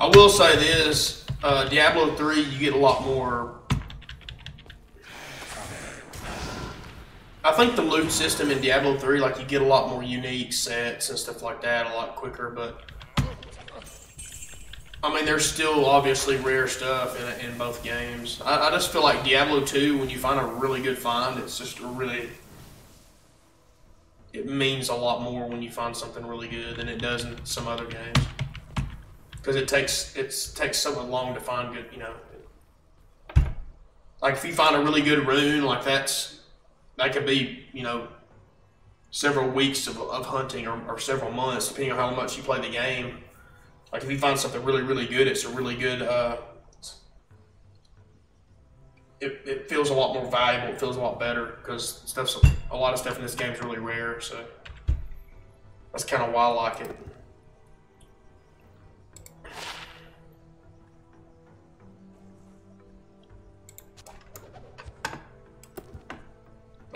I will say this: uh, Diablo three, you get a lot more. I think the loot system in Diablo three, like you get a lot more unique sets and stuff like that, a lot quicker. But I mean, there's still obviously rare stuff in, in both games. I, I just feel like Diablo two, when you find a really good find, it's just really it means a lot more when you find something really good than it does in some other games because it takes it takes so long to find good. You know, like if you find a really good rune, like that's that could be you know several weeks of, of hunting or, or several months, depending on how much you play the game. Like if you find something really really good, it's a really good. Uh, it, it feels a lot more valuable. It feels a lot better because stuff's a lot of stuff in this game is really rare. So that's kind of why I like it.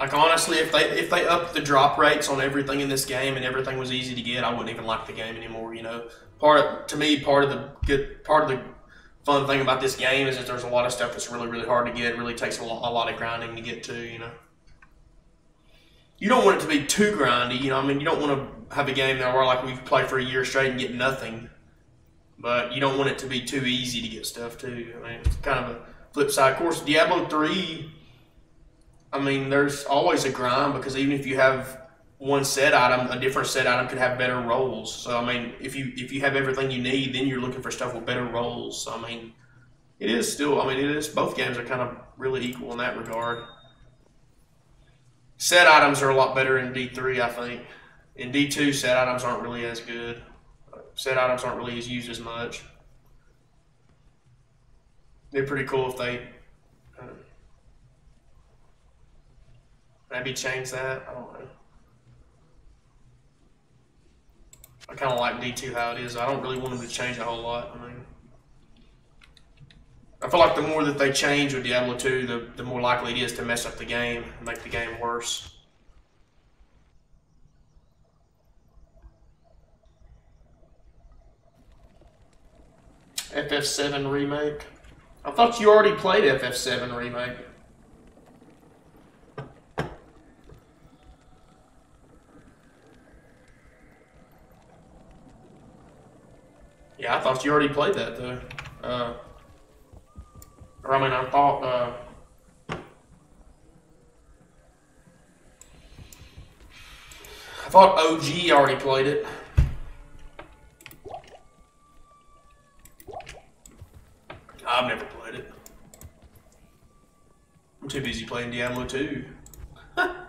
Like honestly, if they if they upped the drop rates on everything in this game and everything was easy to get, I wouldn't even like the game anymore. You know, part of, to me, part of the good part of the fun thing about this game is that there's a lot of stuff that's really really hard to get. Really takes a lot, a lot of grinding to get to. You know, you don't want it to be too grindy. You know, I mean, you don't want to have a game that where like we play for a year straight and get nothing, but you don't want it to be too easy to get stuff too. I mean, it's kind of a flip side. Of course, Diablo three I mean, there's always a grind because even if you have one set item, a different set item could have better rolls. So I mean, if you if you have everything you need, then you're looking for stuff with better rolls. So I mean, it is still. I mean, it is. Both games are kind of really equal in that regard. Set items are a lot better in D three, I think. In D two, set items aren't really as good. Set items aren't really as used as much. They're pretty cool if they Maybe change that. I don't know. I kind of like D2 how it is. I don't really want them to change a whole lot. I mean, I feel like the more that they change with Diablo 2, the, the more likely it is to mess up the game, and make the game worse. FF7 remake. I thought you already played FF7 remake. Yeah, I thought you already played that though. Uh, or I mean, I thought. Uh, I thought OG already played it. I've never played it. I'm too busy playing Diablo 2.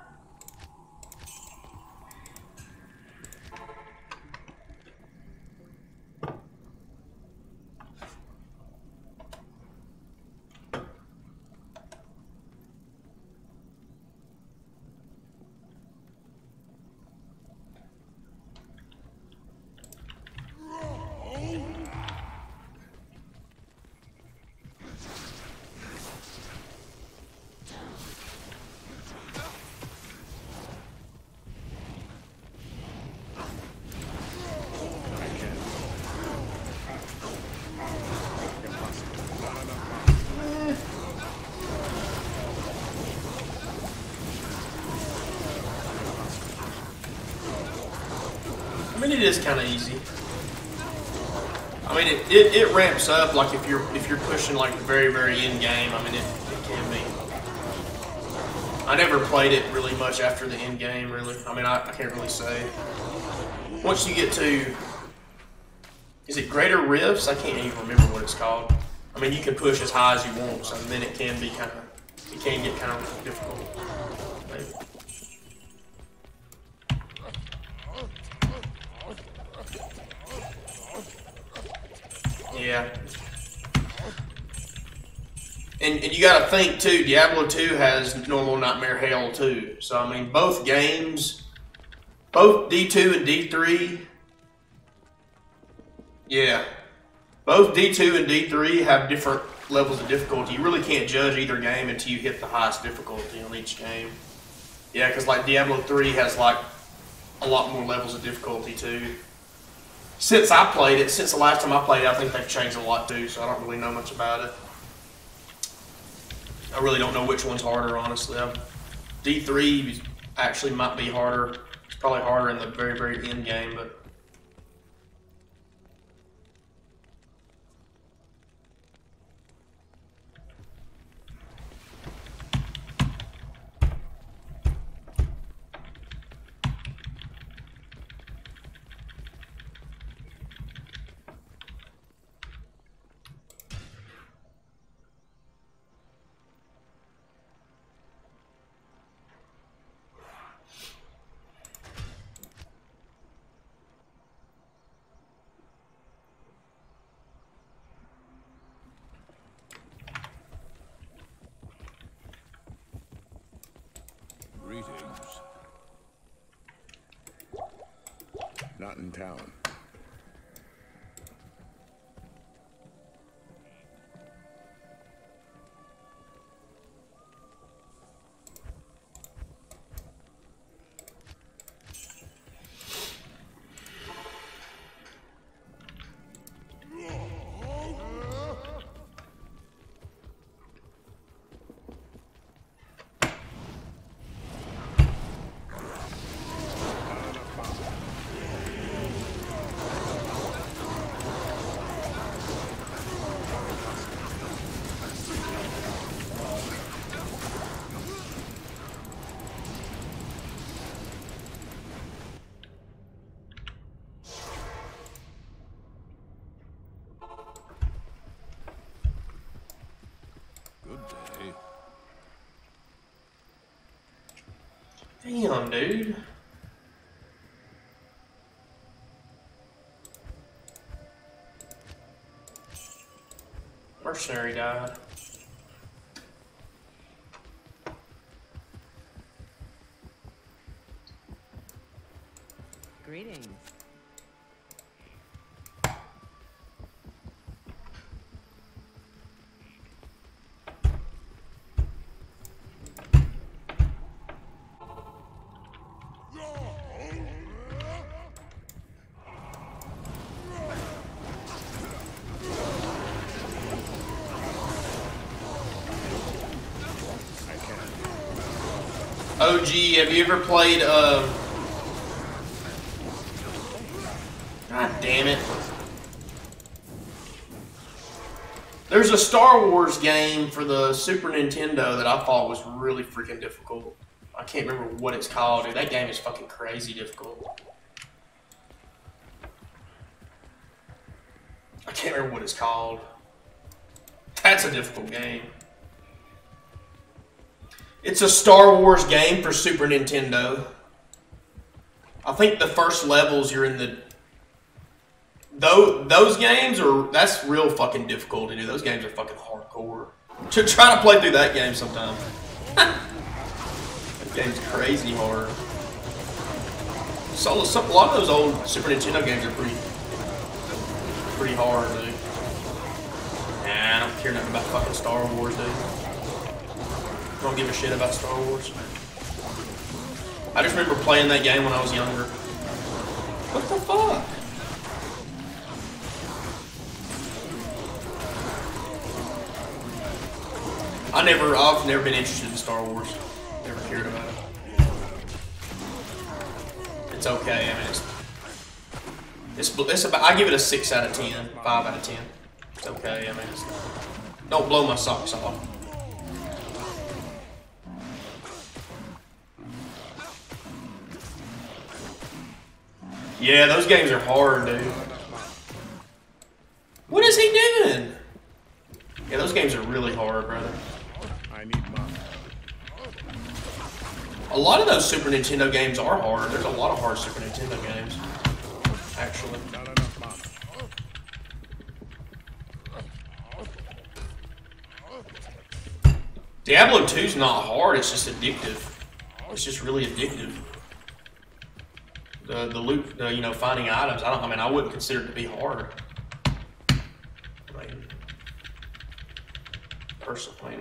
kind of easy. I mean, it, it, it ramps up like if you're if you're pushing like the very very end game. I mean, it, it can be. I never played it really much after the end game. Really, I mean, I, I can't really say. Once you get to, is it Greater Rifts? I can't even remember what it's called. I mean, you can push as high as you want, so then it can be kind of, it can get kind of difficult. You got to think too. Diablo two has normal Nightmare Hell too. So I mean, both games, both D two and D three. Yeah, both D two and D three have different levels of difficulty. You really can't judge either game until you hit the highest difficulty on each game. Yeah, because like Diablo three has like a lot more levels of difficulty too since I played it, since the last time I played it, I think they've changed a lot too, so I don't really know much about it. I really don't know which one's harder, honestly. D three actually might be harder. It's probably harder in the very, very end game, but damn, dude. Mercenary died. OG, have you ever played, uh... God damn it. There's a Star Wars game for the Super Nintendo that I thought was really freaking difficult. I can't remember what it's called, dude. That game is fucking crazy difficult. I can't remember what it's called. That's a difficult game. It's a Star Wars game for Super Nintendo. I think the first levels you're in the though those games are that's real fucking difficult to do. Those games are fucking hardcore. To try to play through that game sometime. that game's crazy hard. So, a lot of those old Super Nintendo games are pretty pretty hard, dude. Nah, I don't care nothing about fucking Star Wars, dude. Don't give a shit about Star Wars. I just remember playing that game when I was younger. What the fuck? I never, I've never been interested in Star Wars. Never cared about it. It's okay. I mean, it's, it's, it's about. I give it a six out of ten, five out of ten. It's okay. I mean, it's, don't blow my socks off. Yeah, those games are hard, dude. What is he doing? Yeah, those games are really hard, brother. I need mine. A lot of those Super Nintendo games are hard. There's a lot of hard Super Nintendo games, actually. Diablo 2's not hard, it's just addictive. It's just really addictive. The the loot, the, uh, you know, finding items. I don't. I mean, I wouldn't consider it to be hard. I mean, personally.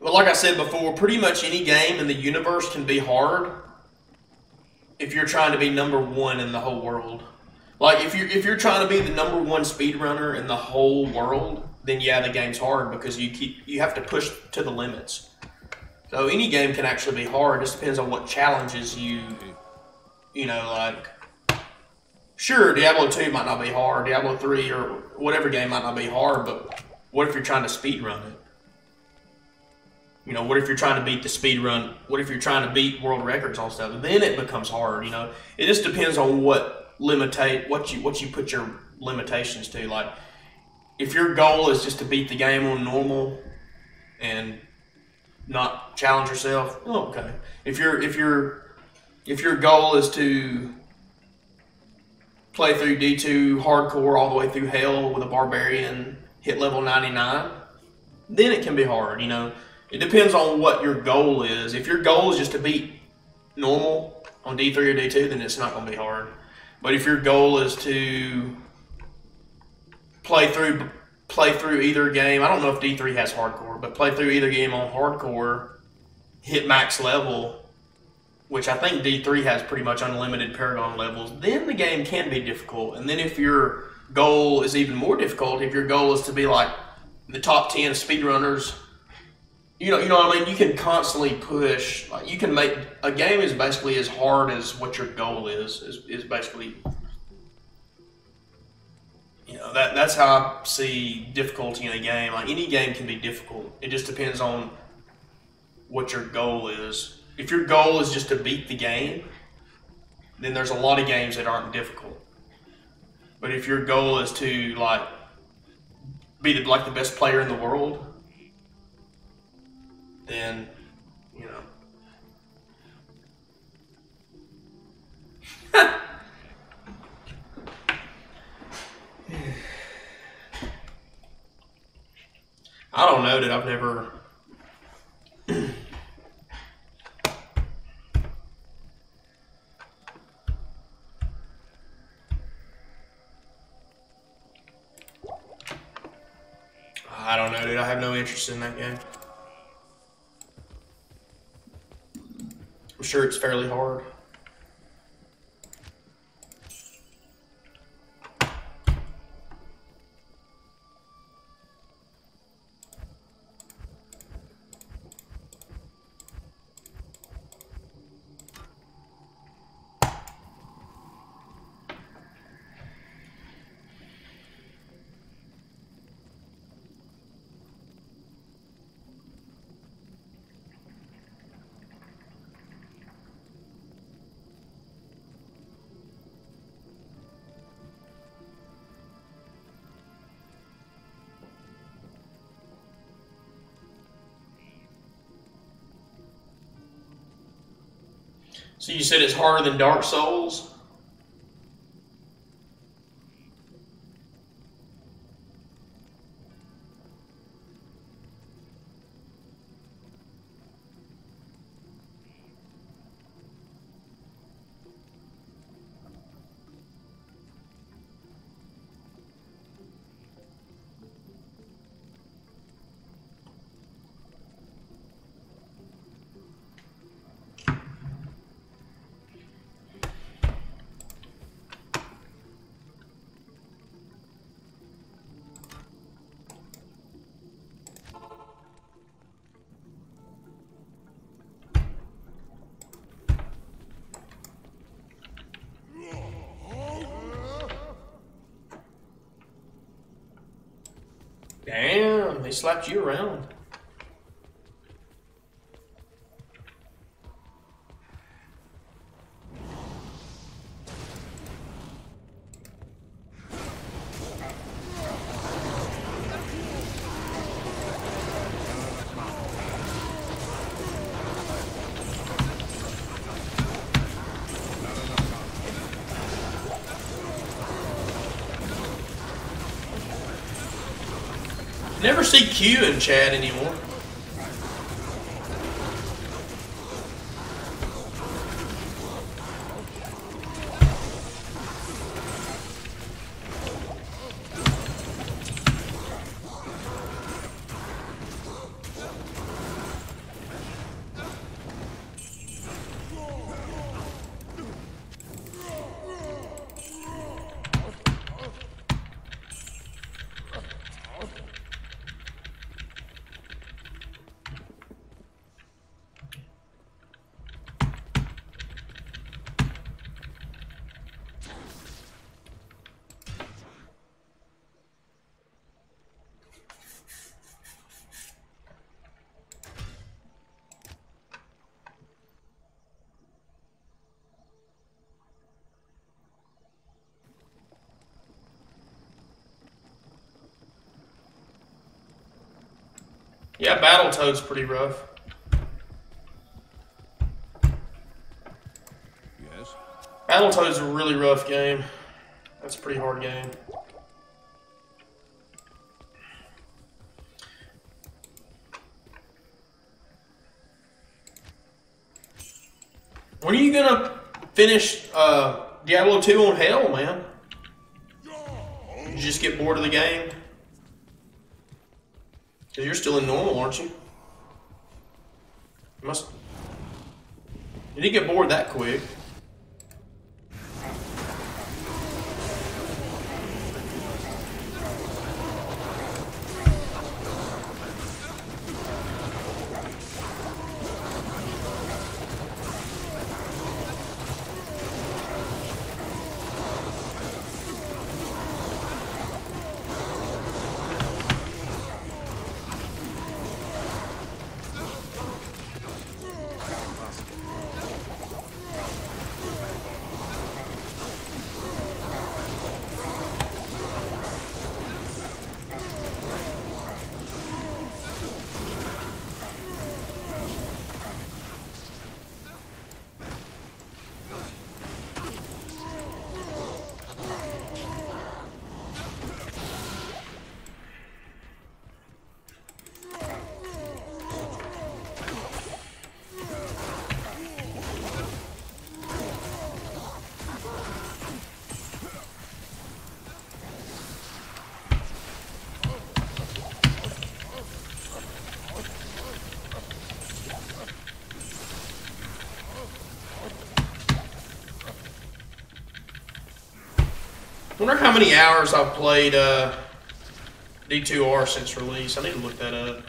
Well, like I said before, pretty much any game in the universe can be hard if you're trying to be number one in the whole world. Like if you're if you're trying to be the number one speedrunner in the whole world, then yeah, the game's hard because you keep you have to push to the limits. So any game can actually be hard. It just depends on what challenges you you know, like sure, Diablo 2 might not be hard, Diablo 3 or whatever game might not be hard, but what if you're trying to speedrun it? You know, what if you're trying to beat the speed run? What if you're trying to beat world records on stuff? Then it becomes hard. You know, it just depends on what limitate what you what you put your limitations to. Like, if your goal is just to beat the game on normal and not challenge yourself, okay. If your if your if your goal is to play through D two hardcore all the way through hell with a barbarian, hit level ninety nine, then it can be hard. You know it depends on what your goal is. If your goal is just to beat normal on D3 or D2, then it's not going to be hard. But if your goal is to play through play through either game, I don't know if D3 has hardcore, but play through either game on hardcore, hit max level, which I think D3 has pretty much unlimited Paragon levels, then the game can be difficult. And then if your goal is even more difficult, if your goal is to be like the top 10 speedrunners you know, you know what I mean. You can constantly push. Like you can make a game is basically as hard as what your goal is. Is, is basically, you know, that that's how I see difficulty in a game. Like any game can be difficult. It just depends on what your goal is. If your goal is just to beat the game, then there's a lot of games that aren't difficult. But if your goal is to like be the, like the best player in the world, then you know. I don't know, dude. I've never. I don't know, dude. I have no interest in that game. Sure it's fairly hard. So you said it's harder than Dark Souls? They slapped you around. Q in Chad anymore. Yeah, Battletoad's pretty rough. Yes. Battletoad's a really rough game. That's a pretty hard game. When are you gonna finish uh, Diablo 2 on Hell, man? Did You just get bored of the game? You're still in normal, aren't you? you must. You didn't get bored that quick. Many hours I've played uh, D2R since release. I need to look that up.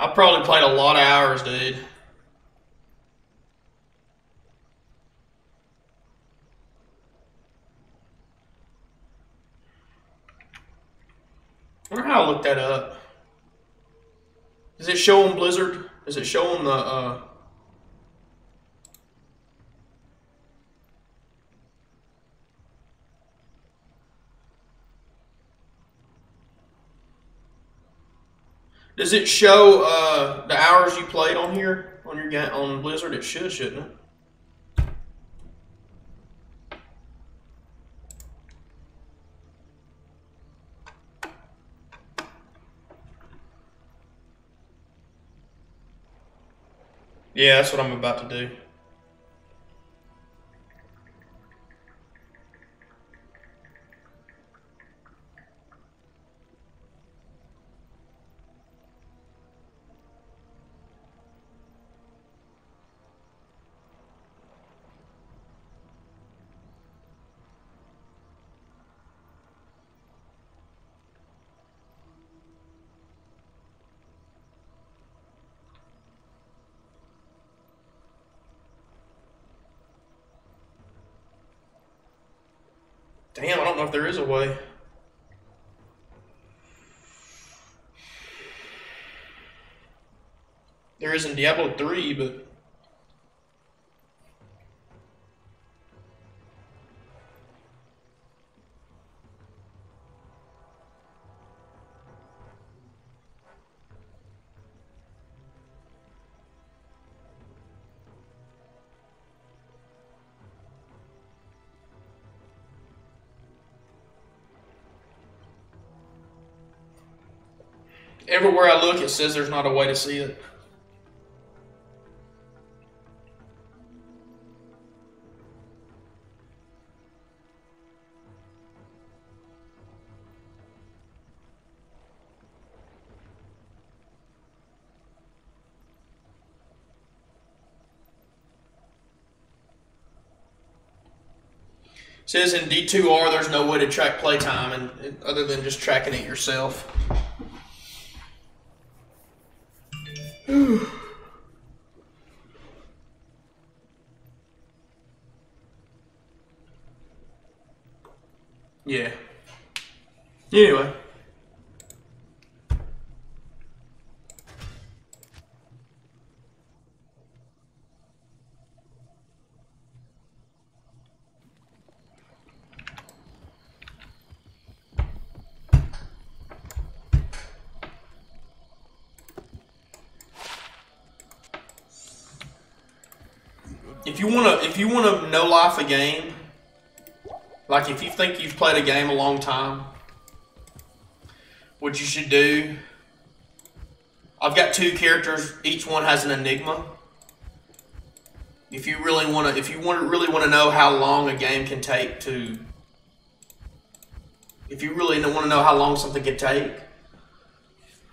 I probably played a lot of hours, dude. I wonder how I look that up. Does it show on Blizzard? Does it show on the uh Does it show uh, the hours you played on here on your ga- on Blizzard? It should, shouldn't it? Yeah, that's what I'm about to do. Know if there is a way. There is in Diablo 3, but. Everywhere I look, it says there's not a way to see it. says in D2R there's no way to track playtime and other than just tracking it yourself. Anyway. If you wanna, if you wanna no life a game, like if you think you've played a game a long time, what you should do. I've got two characters. Each one has an enigma. If you really want to, if you want to really want to know how long a game can take to, if you really want to know how long something can take,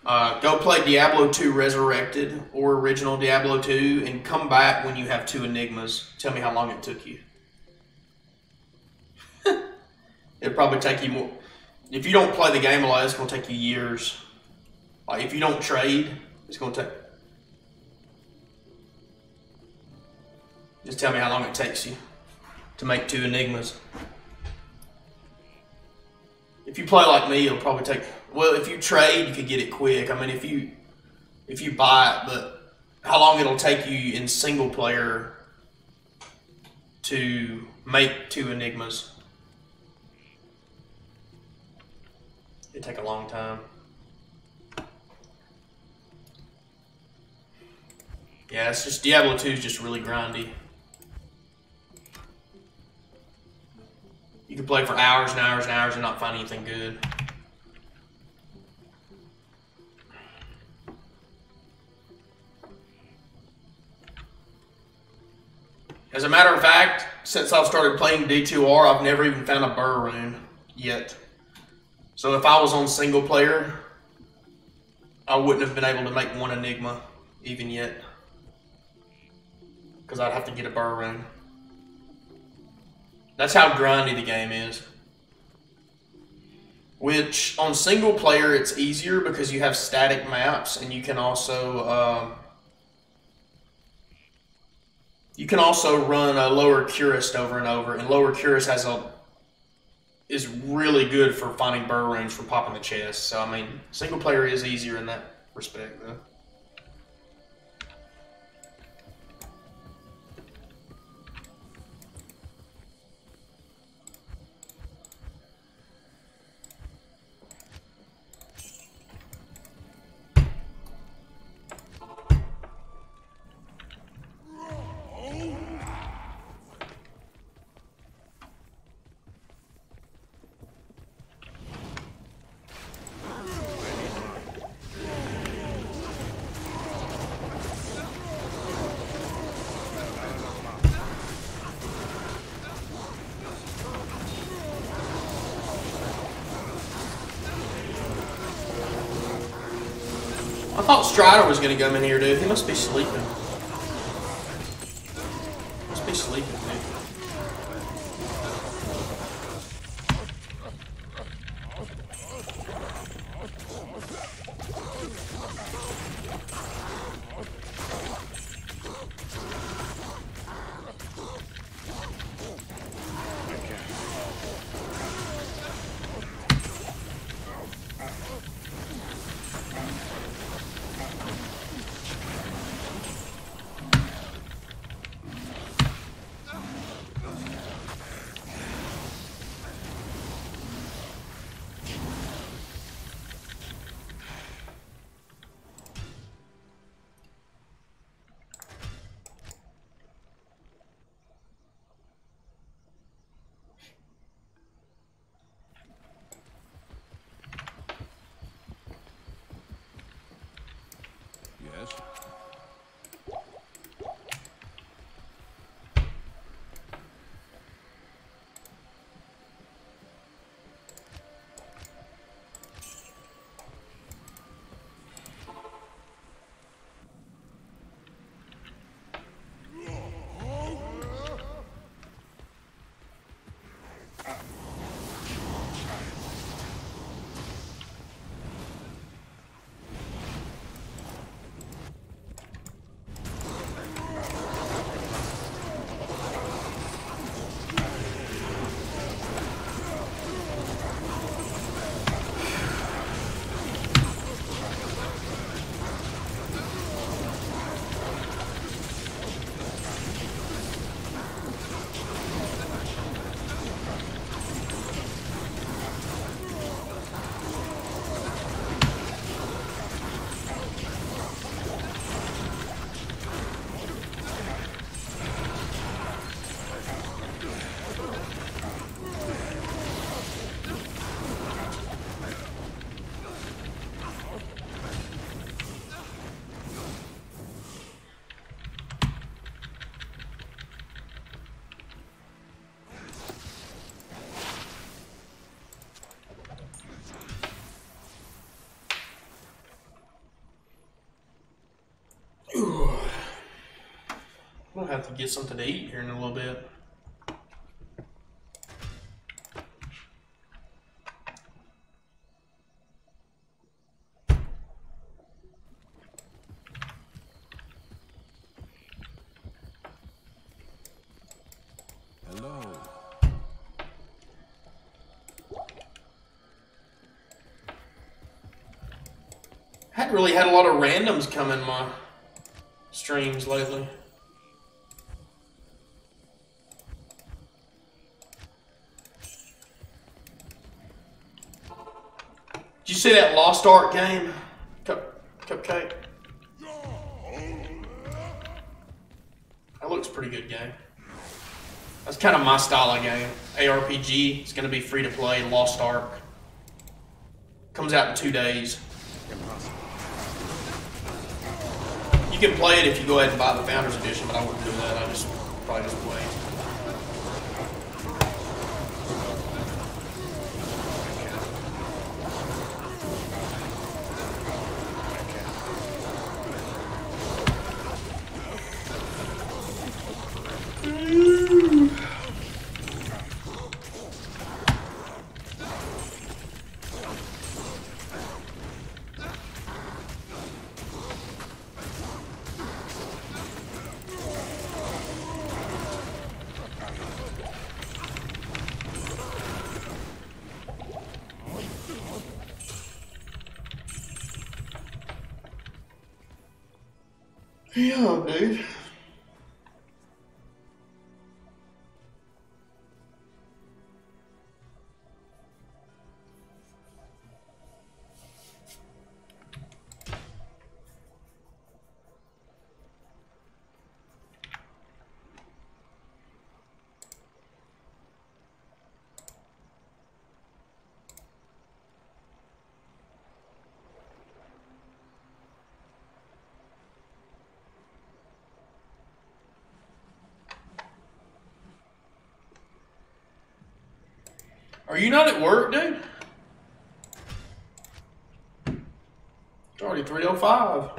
uh, go play Diablo 2 Resurrected or original Diablo 2 and come back when you have two enigmas. Tell me how long it took you. It'll probably take you more. If you don't play the game a lot, it's going to take you years. Like if you don't trade, it's going to take. Just tell me how long it takes you to make two enigmas. If you play like me, it'll probably take. Well, if you trade, you could get it quick. I mean, if you if you buy it, but how long it'll take you in single player to make two enigmas? Take a long time. Yeah, it's just Diablo 2 is just really grindy. You can play for hours and hours and hours and not find anything good. As a matter of fact, since I've started playing D2R, I've never even found a Ber rune yet. So if I was on single player, I wouldn't have been able to make one Enigma even yet. Because I'd have to get a Ber rune. That's how grindy the game is. Which on single player it's easier because you have static maps and you can also um, you can also run a lower Kurast over and over, and lower Kurast has a is really good for finding Ber runes for popping the chest. So I mean, single player is easier in that respect though. Strider was gonna come in here, dude. He must be sleeping. Must be sleeping, dude. Have to get something to eat here in a little bit. Really had a lot of randoms come in my streams lately. See that Lost Ark game? Cup, cupcake. That looks pretty good game. That's kind of my style of game. ARPG. It's gonna be free to play. Lost Ark. Comes out in two days. You can play it if you go ahead and buy the Founders Edition, but I wouldn't do that. I just you not at work, dude? It's already 305.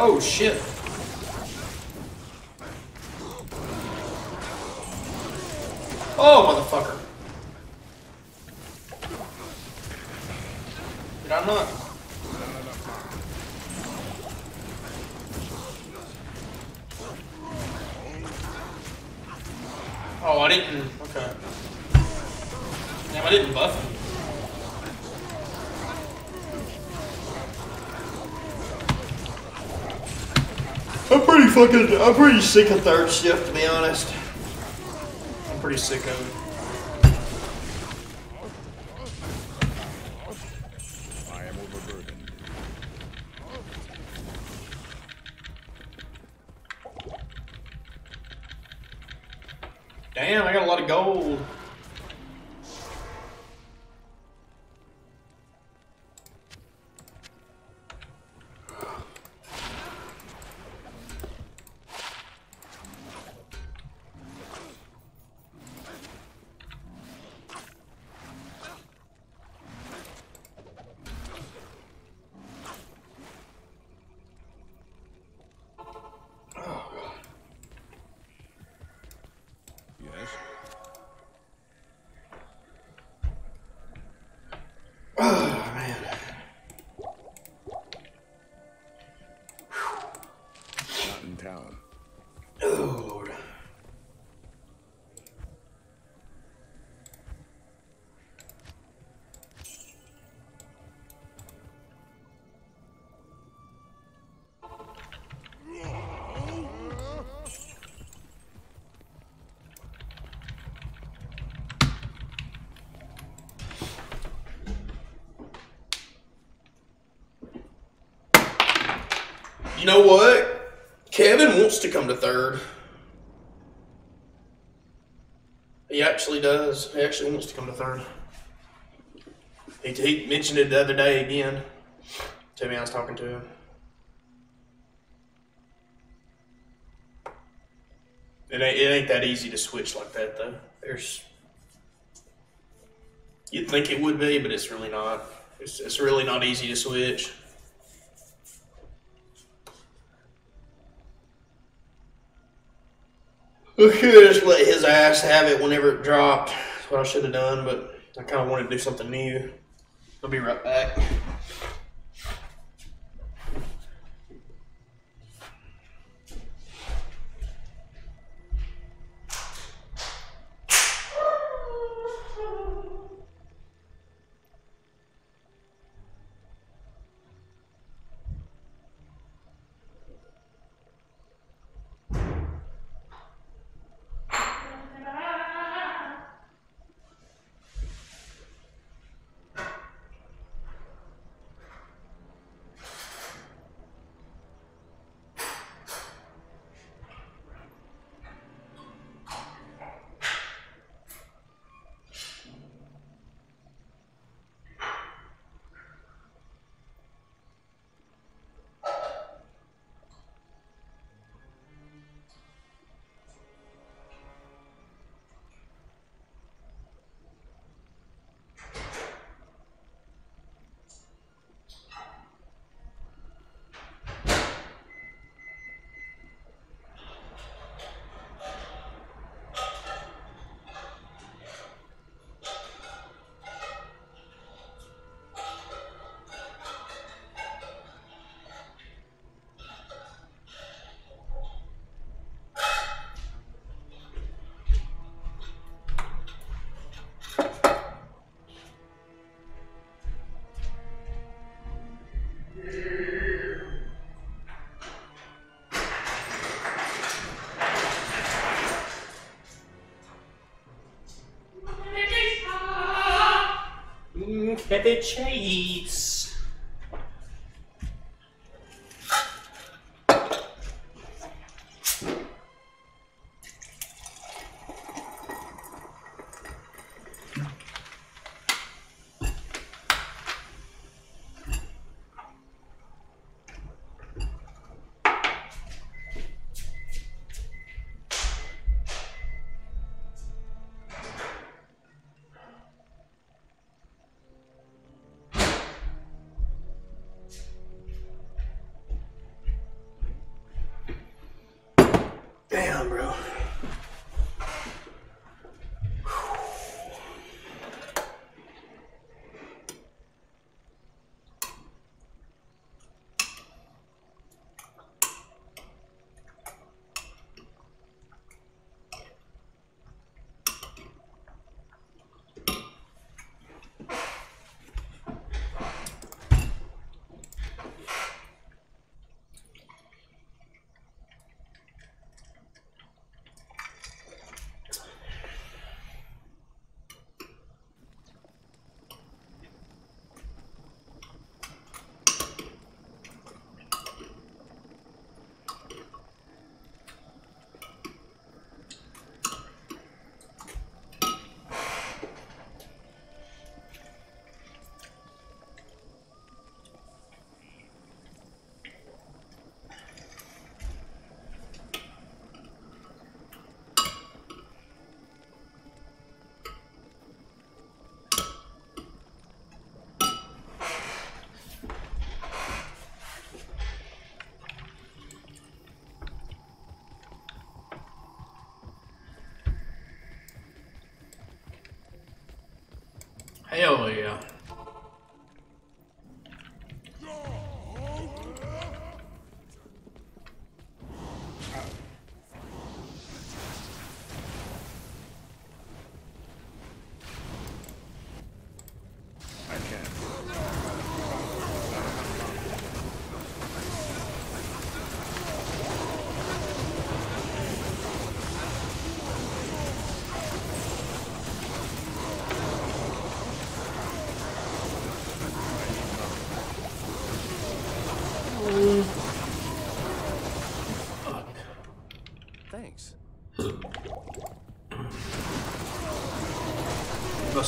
Oh shit. Fucking. I'm pretty sick of third shift, to be honest. I'm pretty sick of it. Know what? Kevin wants to come to third. He actually does. He actually wants to come to third. He, he mentioned it the other day again. To me, I was talking to him. It ain't, it ain't that easy to switch like that, though. There's. You'd think it would be, but it's really not. It's, it's really not easy to switch. Could just let his ass have it whenever it dropped. That's what I should have done, but I kind of wanted to do something new. I'll be right back. Get the cheats. Hell yeah.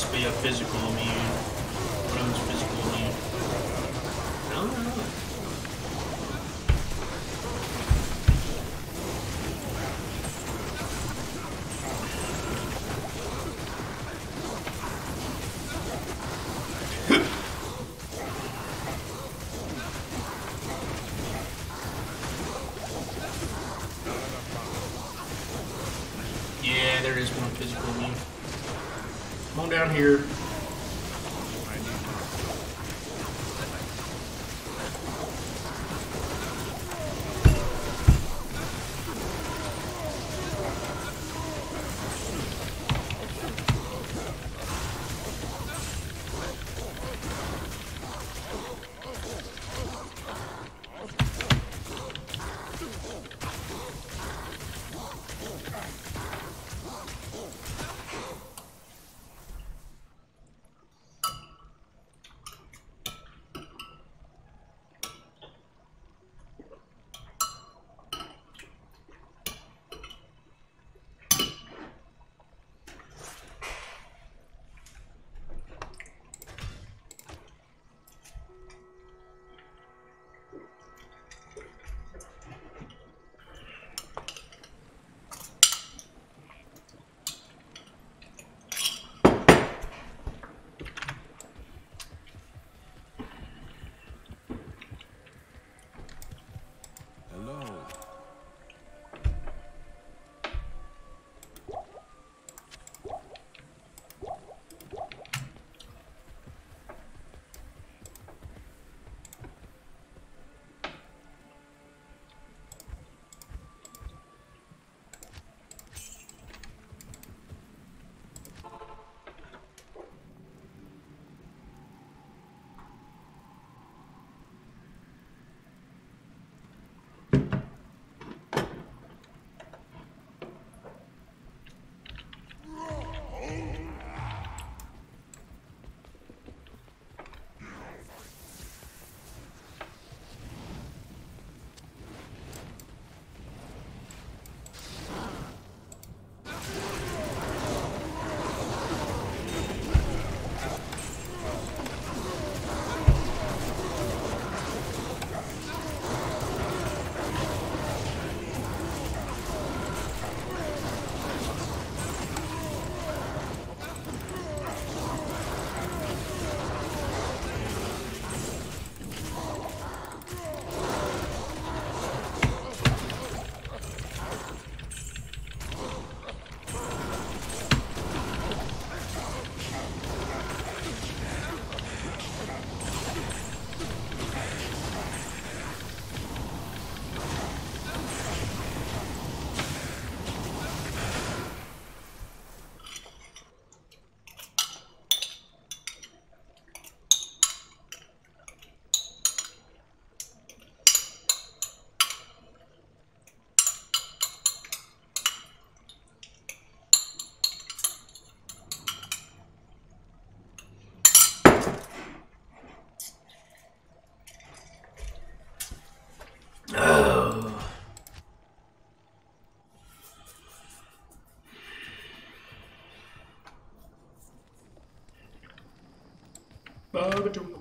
must be a physical down here.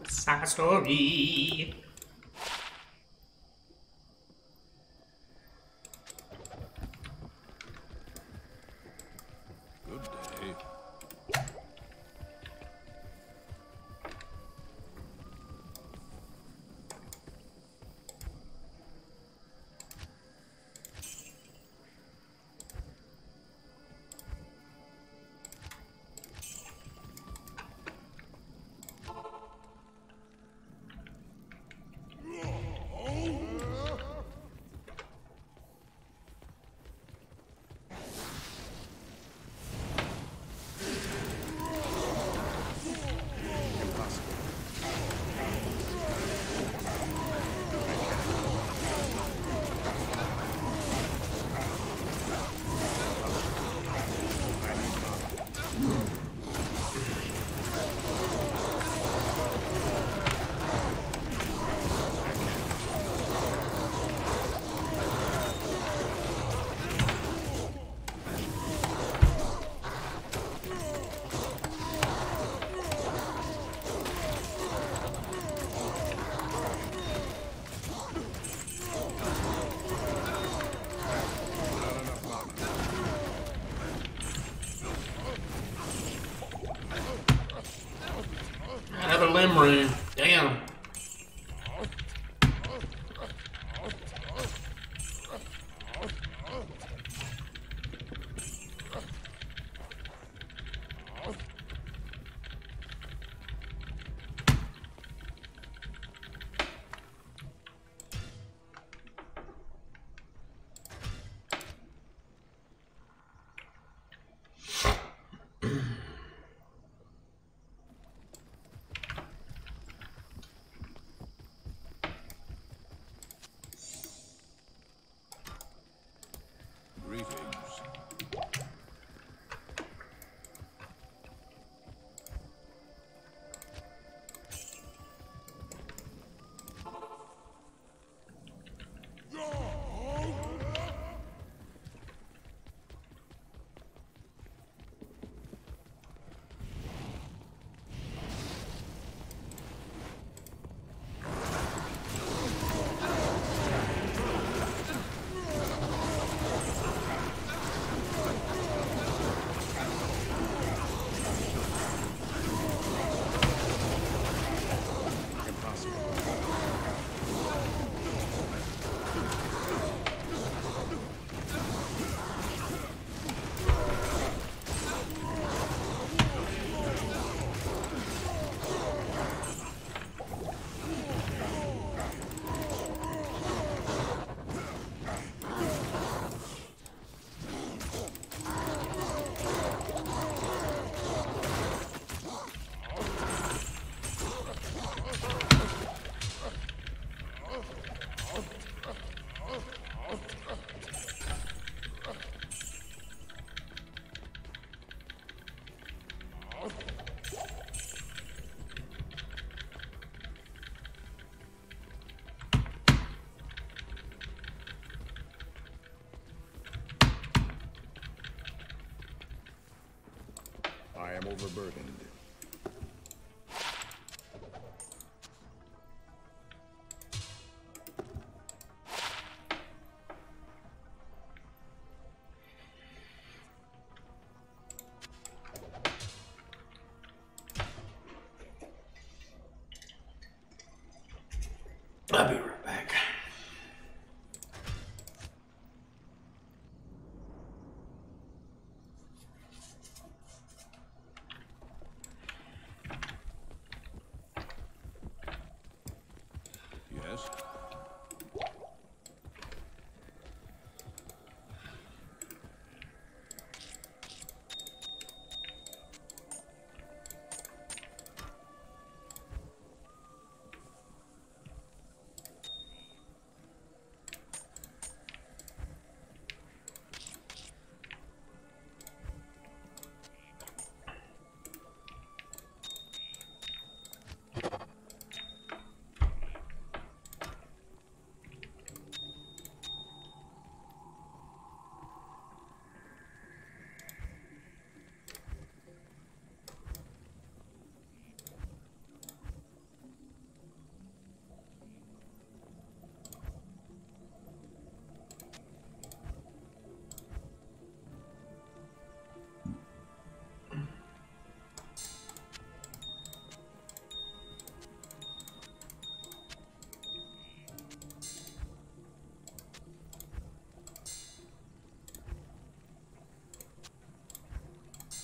Side story.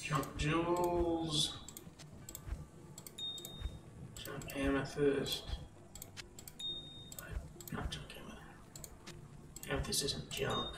Junk jewels. Junk amethyst. Not junk amethyst. Amethyst isn't junk,